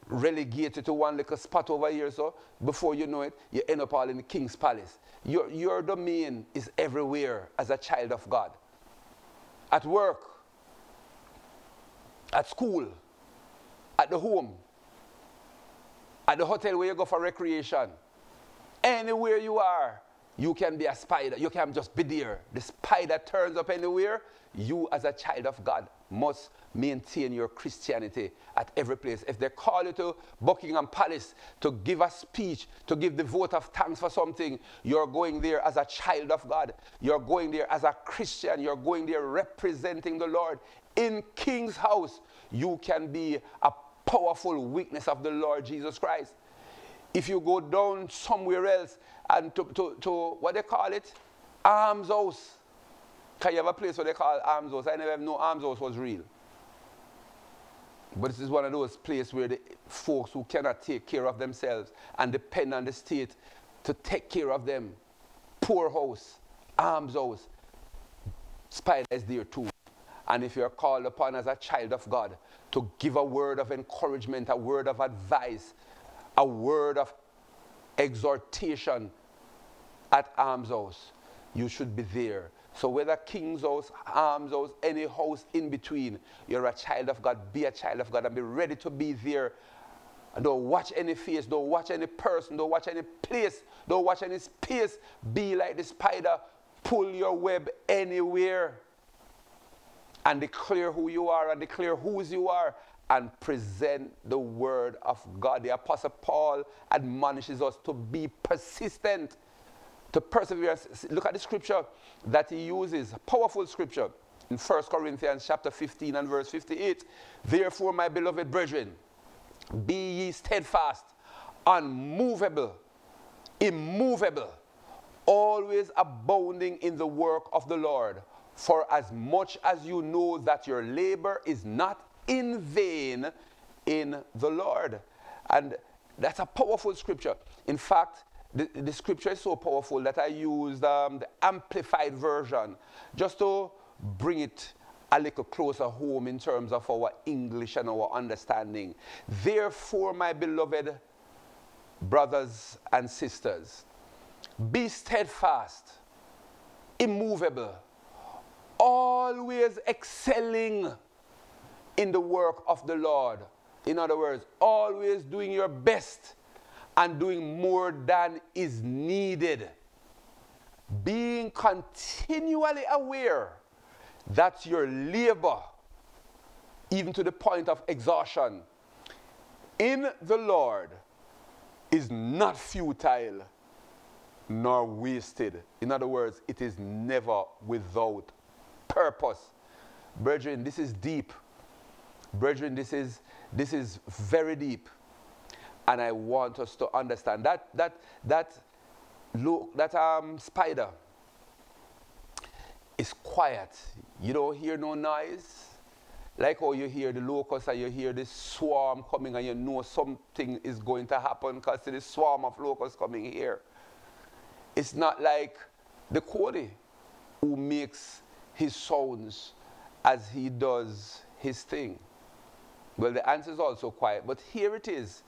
relegate you to one little spot over here. So before you know it, you end up all in the king's palace. Your, your domain is everywhere as a child of God. At work, at school, at the home, at the hotel where you go for recreation, anywhere you are, you can be a spider. You can just be there. The spider turns up anywhere. You, as a child of God, must maintain your Christianity at every place. If they call you to Buckingham Palace to give a speech, to give the vote of thanks for something, you're going there as a child of God. You're going there as a Christian. You're going there representing the Lord. In King's house, you can be a powerful witness of the Lord Jesus Christ. If you go down somewhere else and to, to, to what they call it, alms house. Can you have a place where they call alms house? I never know alms house was real. But this is one of those places where the folks who cannot take care of themselves and depend on the state to take care of them. Poor house, alms house. Spider is there too. And if you're called upon as a child of God to give a word of encouragement, a word of advice, a word of exhortation at Alms House, you should be there. So whether King's House, Alms House, any house in between, you're a child of God, be a child of God and be ready to be there. And don't watch any face, don't watch any person, don't watch any place, don't watch any space. Be like the spider, pull your web anywhere and declare who you are and declare whose you are and present the word of God. The Apostle Paul admonishes us to be persistent, to persevere. Look at the scripture that he uses, powerful scripture in 1 Corinthians chapter 15 and verse 58. Therefore, my beloved brethren, be ye steadfast, unmovable, immovable, always abounding in the work of the Lord for as much as you know that your labor is not in vain in the Lord. And that's a powerful scripture. In fact, the, the scripture is so powerful that I used um, the amplified version just to bring it a little closer home in terms of our English and our understanding. Therefore, my beloved brothers and sisters, be steadfast, immovable always excelling in the work of the Lord. In other words, always doing your best and doing more than is needed. Being continually aware that your labor, even to the point of exhaustion, in the Lord is not futile nor wasted. In other words, it is never without purpose. Brethren, this is deep. Brethren, this is, this is very deep. And I want us to understand that, that, that, look, that um, spider is quiet. You don't hear no noise. Like how you hear the locusts and you hear this swarm coming and you know something is going to happen because the swarm of locusts coming here. It's not like the Cody who makes his sounds as he does his thing? Well, the answer is also quiet, but here it is.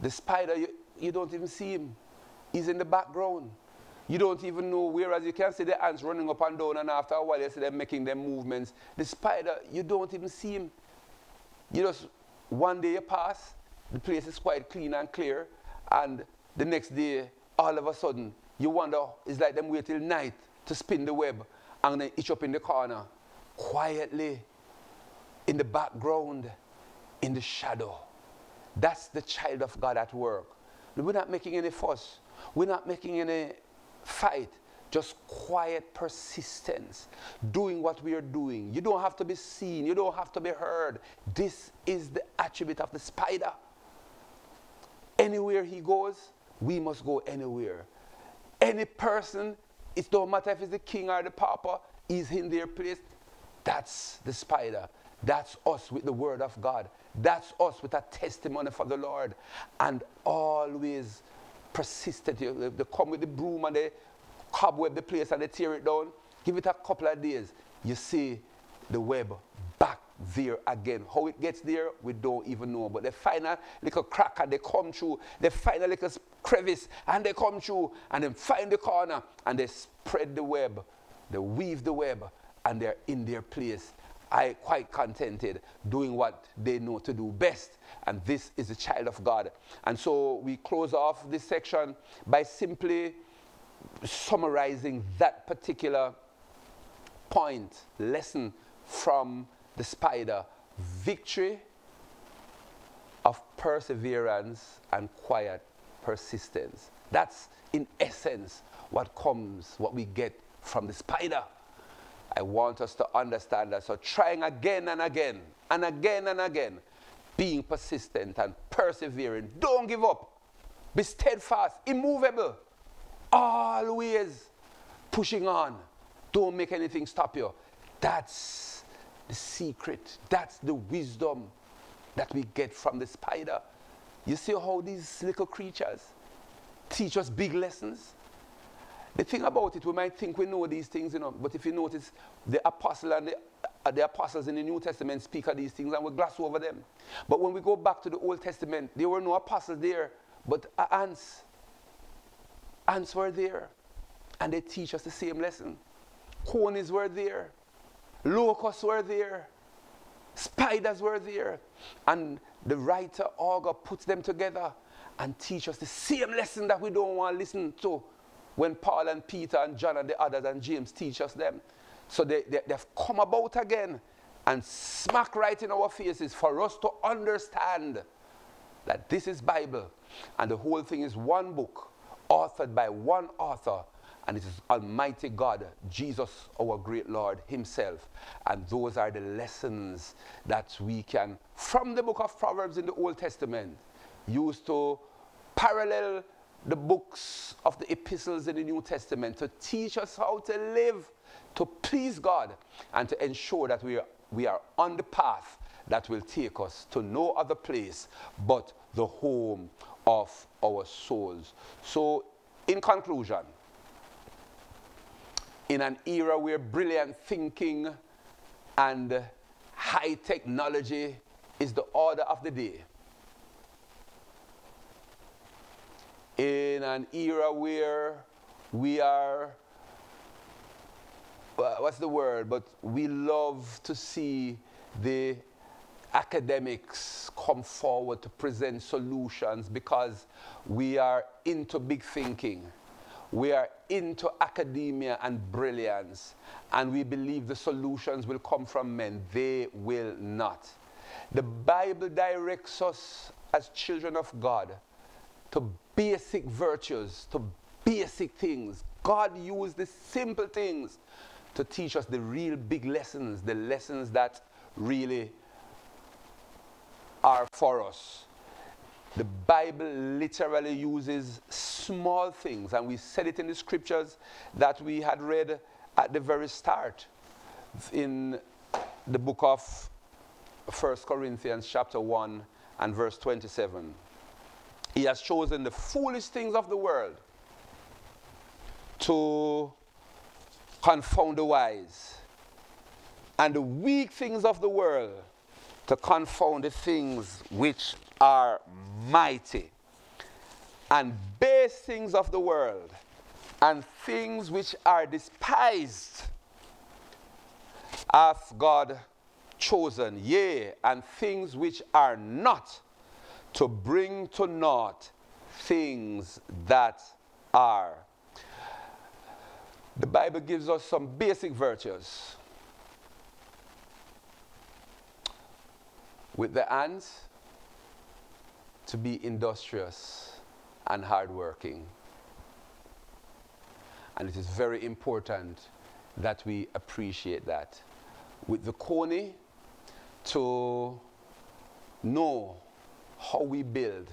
The spider, you, you don't even see him. He's in the background. You don't even know, whereas you can see the ants running up and down, and after a while you see them making their movements. The spider, you don't even see him. You just, one day you pass, the place is quite clean and clear, and the next day, all of a sudden, you wonder, it's like them wait till night to spin the web and then each up in the corner, quietly, in the background, in the shadow. That's the child of God at work. We're not making any fuss. We're not making any fight. Just quiet persistence, doing what we are doing. You don't have to be seen, you don't have to be heard. This is the attribute of the spider. Anywhere he goes, we must go anywhere. Any person it don't matter if it's the king or the papa, he's in their place. That's the spider. That's us with the word of God. That's us with a testimony for the Lord. And always persistent. They come with the broom and they cobweb the place and they tear it down. Give it a couple of days. You see the web there again. How it gets there, we don't even know. But they find a little crack and they come through. They find little crevice and they come through and then find the corner and they spread the web. They weave the web and they're in their place. I quite contented doing what they know to do best. And this is a child of God. And so we close off this section by simply summarizing that particular point, lesson from the spider victory of perseverance and quiet persistence. That's in essence what comes, what we get from the spider. I want us to understand that. So trying again and again and again and again, being persistent and persevering. Don't give up. Be steadfast, immovable, always pushing on. Don't make anything stop you. That's the secret. That's the wisdom that we get from the spider. You see how these little creatures teach us big lessons? The thing about it, we might think we know these things, you know, but if you notice, the apostle and the, uh, the apostles in the New Testament speak of these things and we gloss over them. But when we go back to the Old Testament, there were no apostles there, but ants. Ants were there, and they teach us the same lesson. Conies were there, locusts were there, spiders were there, and the writer Agur puts them together and teach us the same lesson that we don't want to listen to when Paul and Peter and John and the others and James teach us them. So they, they, they've come about again and smack right in our faces for us to understand that this is Bible and the whole thing is one book authored by one author and it is Almighty God, Jesus, our great Lord Himself. And those are the lessons that we can, from the book of Proverbs in the Old Testament, use to parallel the books of the epistles in the New Testament to teach us how to live, to please God, and to ensure that we are, we are on the path that will take us to no other place but the home of our souls. So, in conclusion, in an era where brilliant thinking and high technology is the order of the day, in an era where we are, what's the word, but we love to see the academics come forward to present solutions because we are into big thinking. We are into academia and brilliance, and we believe the solutions will come from men. They will not. The Bible directs us as children of God to basic virtues, to basic things. God used the simple things to teach us the real big lessons, the lessons that really are for us. The Bible literally uses small things, and we said it in the scriptures that we had read at the very start in the book of 1 Corinthians, chapter 1, and verse 27. He has chosen the foolish things of the world to confound the wise, and the weak things of the world to confound the things which are mighty, and base things of the world, and things which are despised, hath God chosen, yea, and things which are not, to bring to naught things that are. The Bible gives us some basic virtues. With the hands, to be industrious and hardworking. And it is very important that we appreciate that. With the coney, to know how we build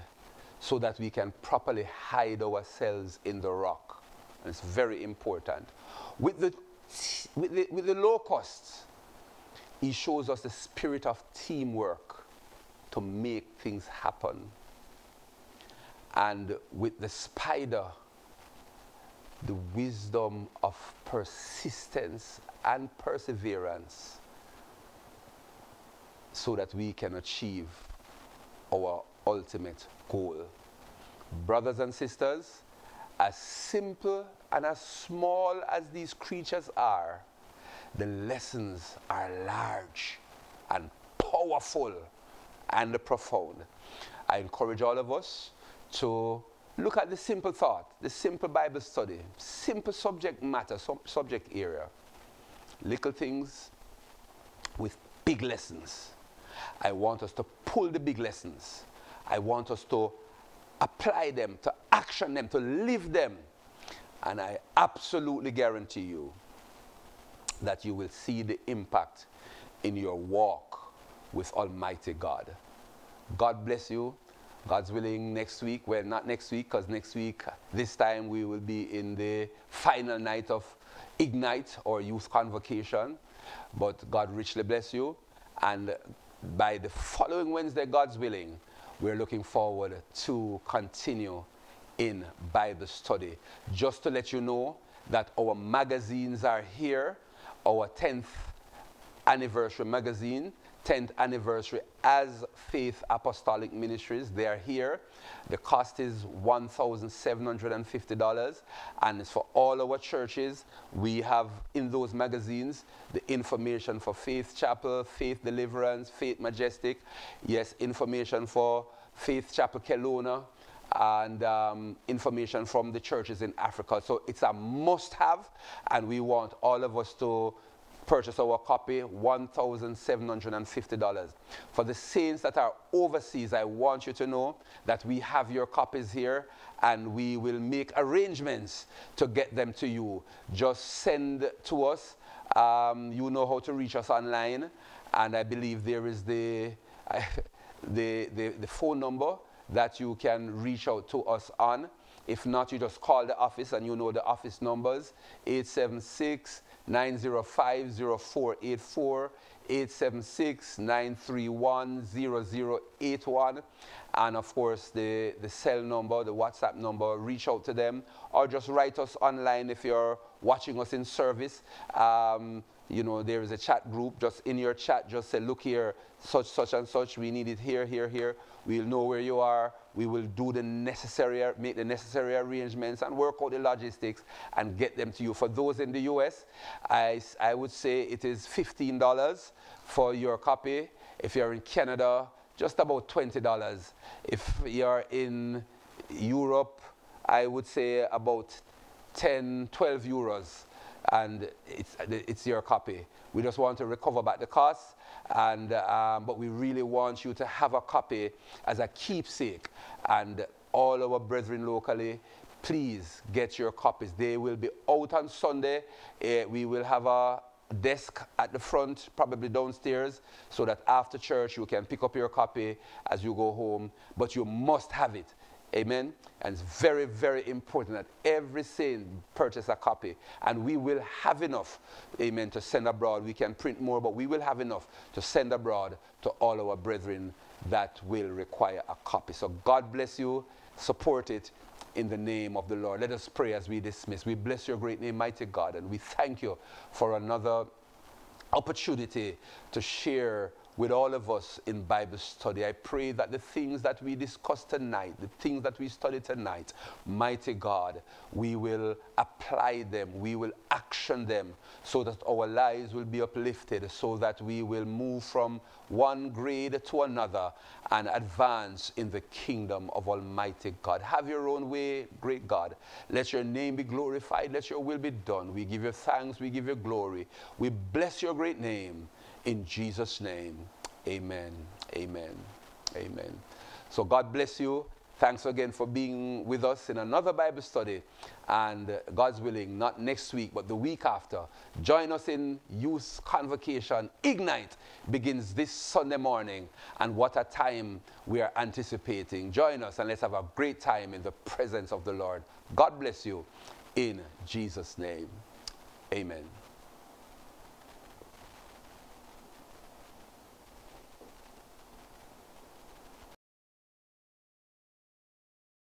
so that we can properly hide ourselves in the rock. And it's very important. With the, with the, with the locusts, he shows us the spirit of teamwork to make things happen. And with the spider, the wisdom of persistence and perseverance so that we can achieve our ultimate goal. Brothers and sisters, as simple and as small as these creatures are, the lessons are large and powerful and profound. I encourage all of us to look at the simple thought, the simple Bible study, simple subject matter, subject area. Little things with big lessons. I want us to pull the big lessons. I want us to apply them, to action them, to live them. And I absolutely guarantee you that you will see the impact in your walk with Almighty God. God bless you. God's willing next week, well, not next week, because next week, this time we will be in the final night of Ignite or Youth Convocation. But God richly bless you. And by the following Wednesday, God's willing, we're looking forward to continue in Bible study. Just to let you know that our magazines are here, our 10th anniversary magazine 10th anniversary as Faith Apostolic Ministries. They are here. The cost is $1,750 and it's for all our churches. We have in those magazines the information for Faith Chapel, Faith Deliverance, Faith Majestic. Yes, information for Faith Chapel Kelowna and um, information from the churches in Africa. So it's a must have and we want all of us to purchase our copy, $1,750. For the saints that are overseas, I want you to know that we have your copies here and we will make arrangements to get them to you. Just send to us. Um, you know how to reach us online, and I believe there is the, the, the, the phone number that you can reach out to us on. If not, you just call the office and you know the office numbers 876 905 0484 876 931 0081. And of course, the, the cell number, the WhatsApp number, reach out to them or just write us online if you're watching us in service. Um, you know, there is a chat group. Just in your chat, just say, look here, such, such, and such. We need it here, here, here. We'll know where you are. We will do the necessary, make the necessary arrangements and work out the logistics and get them to you. For those in the US, I, I would say it is $15 for your copy. If you're in Canada, just about $20. If you're in Europe, I would say about 10, 12 euros and it's, it's your copy. We just want to recover back the cost, and, um, but we really want you to have a copy as a keepsake. And all our brethren locally, please get your copies. They will be out on Sunday. Uh, we will have a desk at the front, probably downstairs, so that after church you can pick up your copy as you go home. But you must have it. Amen. And it's very, very important that every saint purchase a copy. And we will have enough, amen, to send abroad. We can print more, but we will have enough to send abroad to all our brethren that will require a copy. So God bless you. Support it in the name of the Lord. Let us pray as we dismiss. We bless your great name, mighty God, and we thank you for another opportunity to share with all of us in Bible study. I pray that the things that we discuss tonight, the things that we study tonight, mighty God, we will apply them, we will action them so that our lives will be uplifted, so that we will move from one grade to another and advance in the kingdom of Almighty God. Have your own way, great God. Let your name be glorified, let your will be done. We give you thanks, we give you glory. We bless your great name. In Jesus' name, amen, amen, amen. So God bless you. Thanks again for being with us in another Bible study. And God's willing, not next week, but the week after, join us in Youth Convocation. Ignite begins this Sunday morning. And what a time we are anticipating. Join us and let's have a great time in the presence of the Lord. God bless you in Jesus' name. Amen.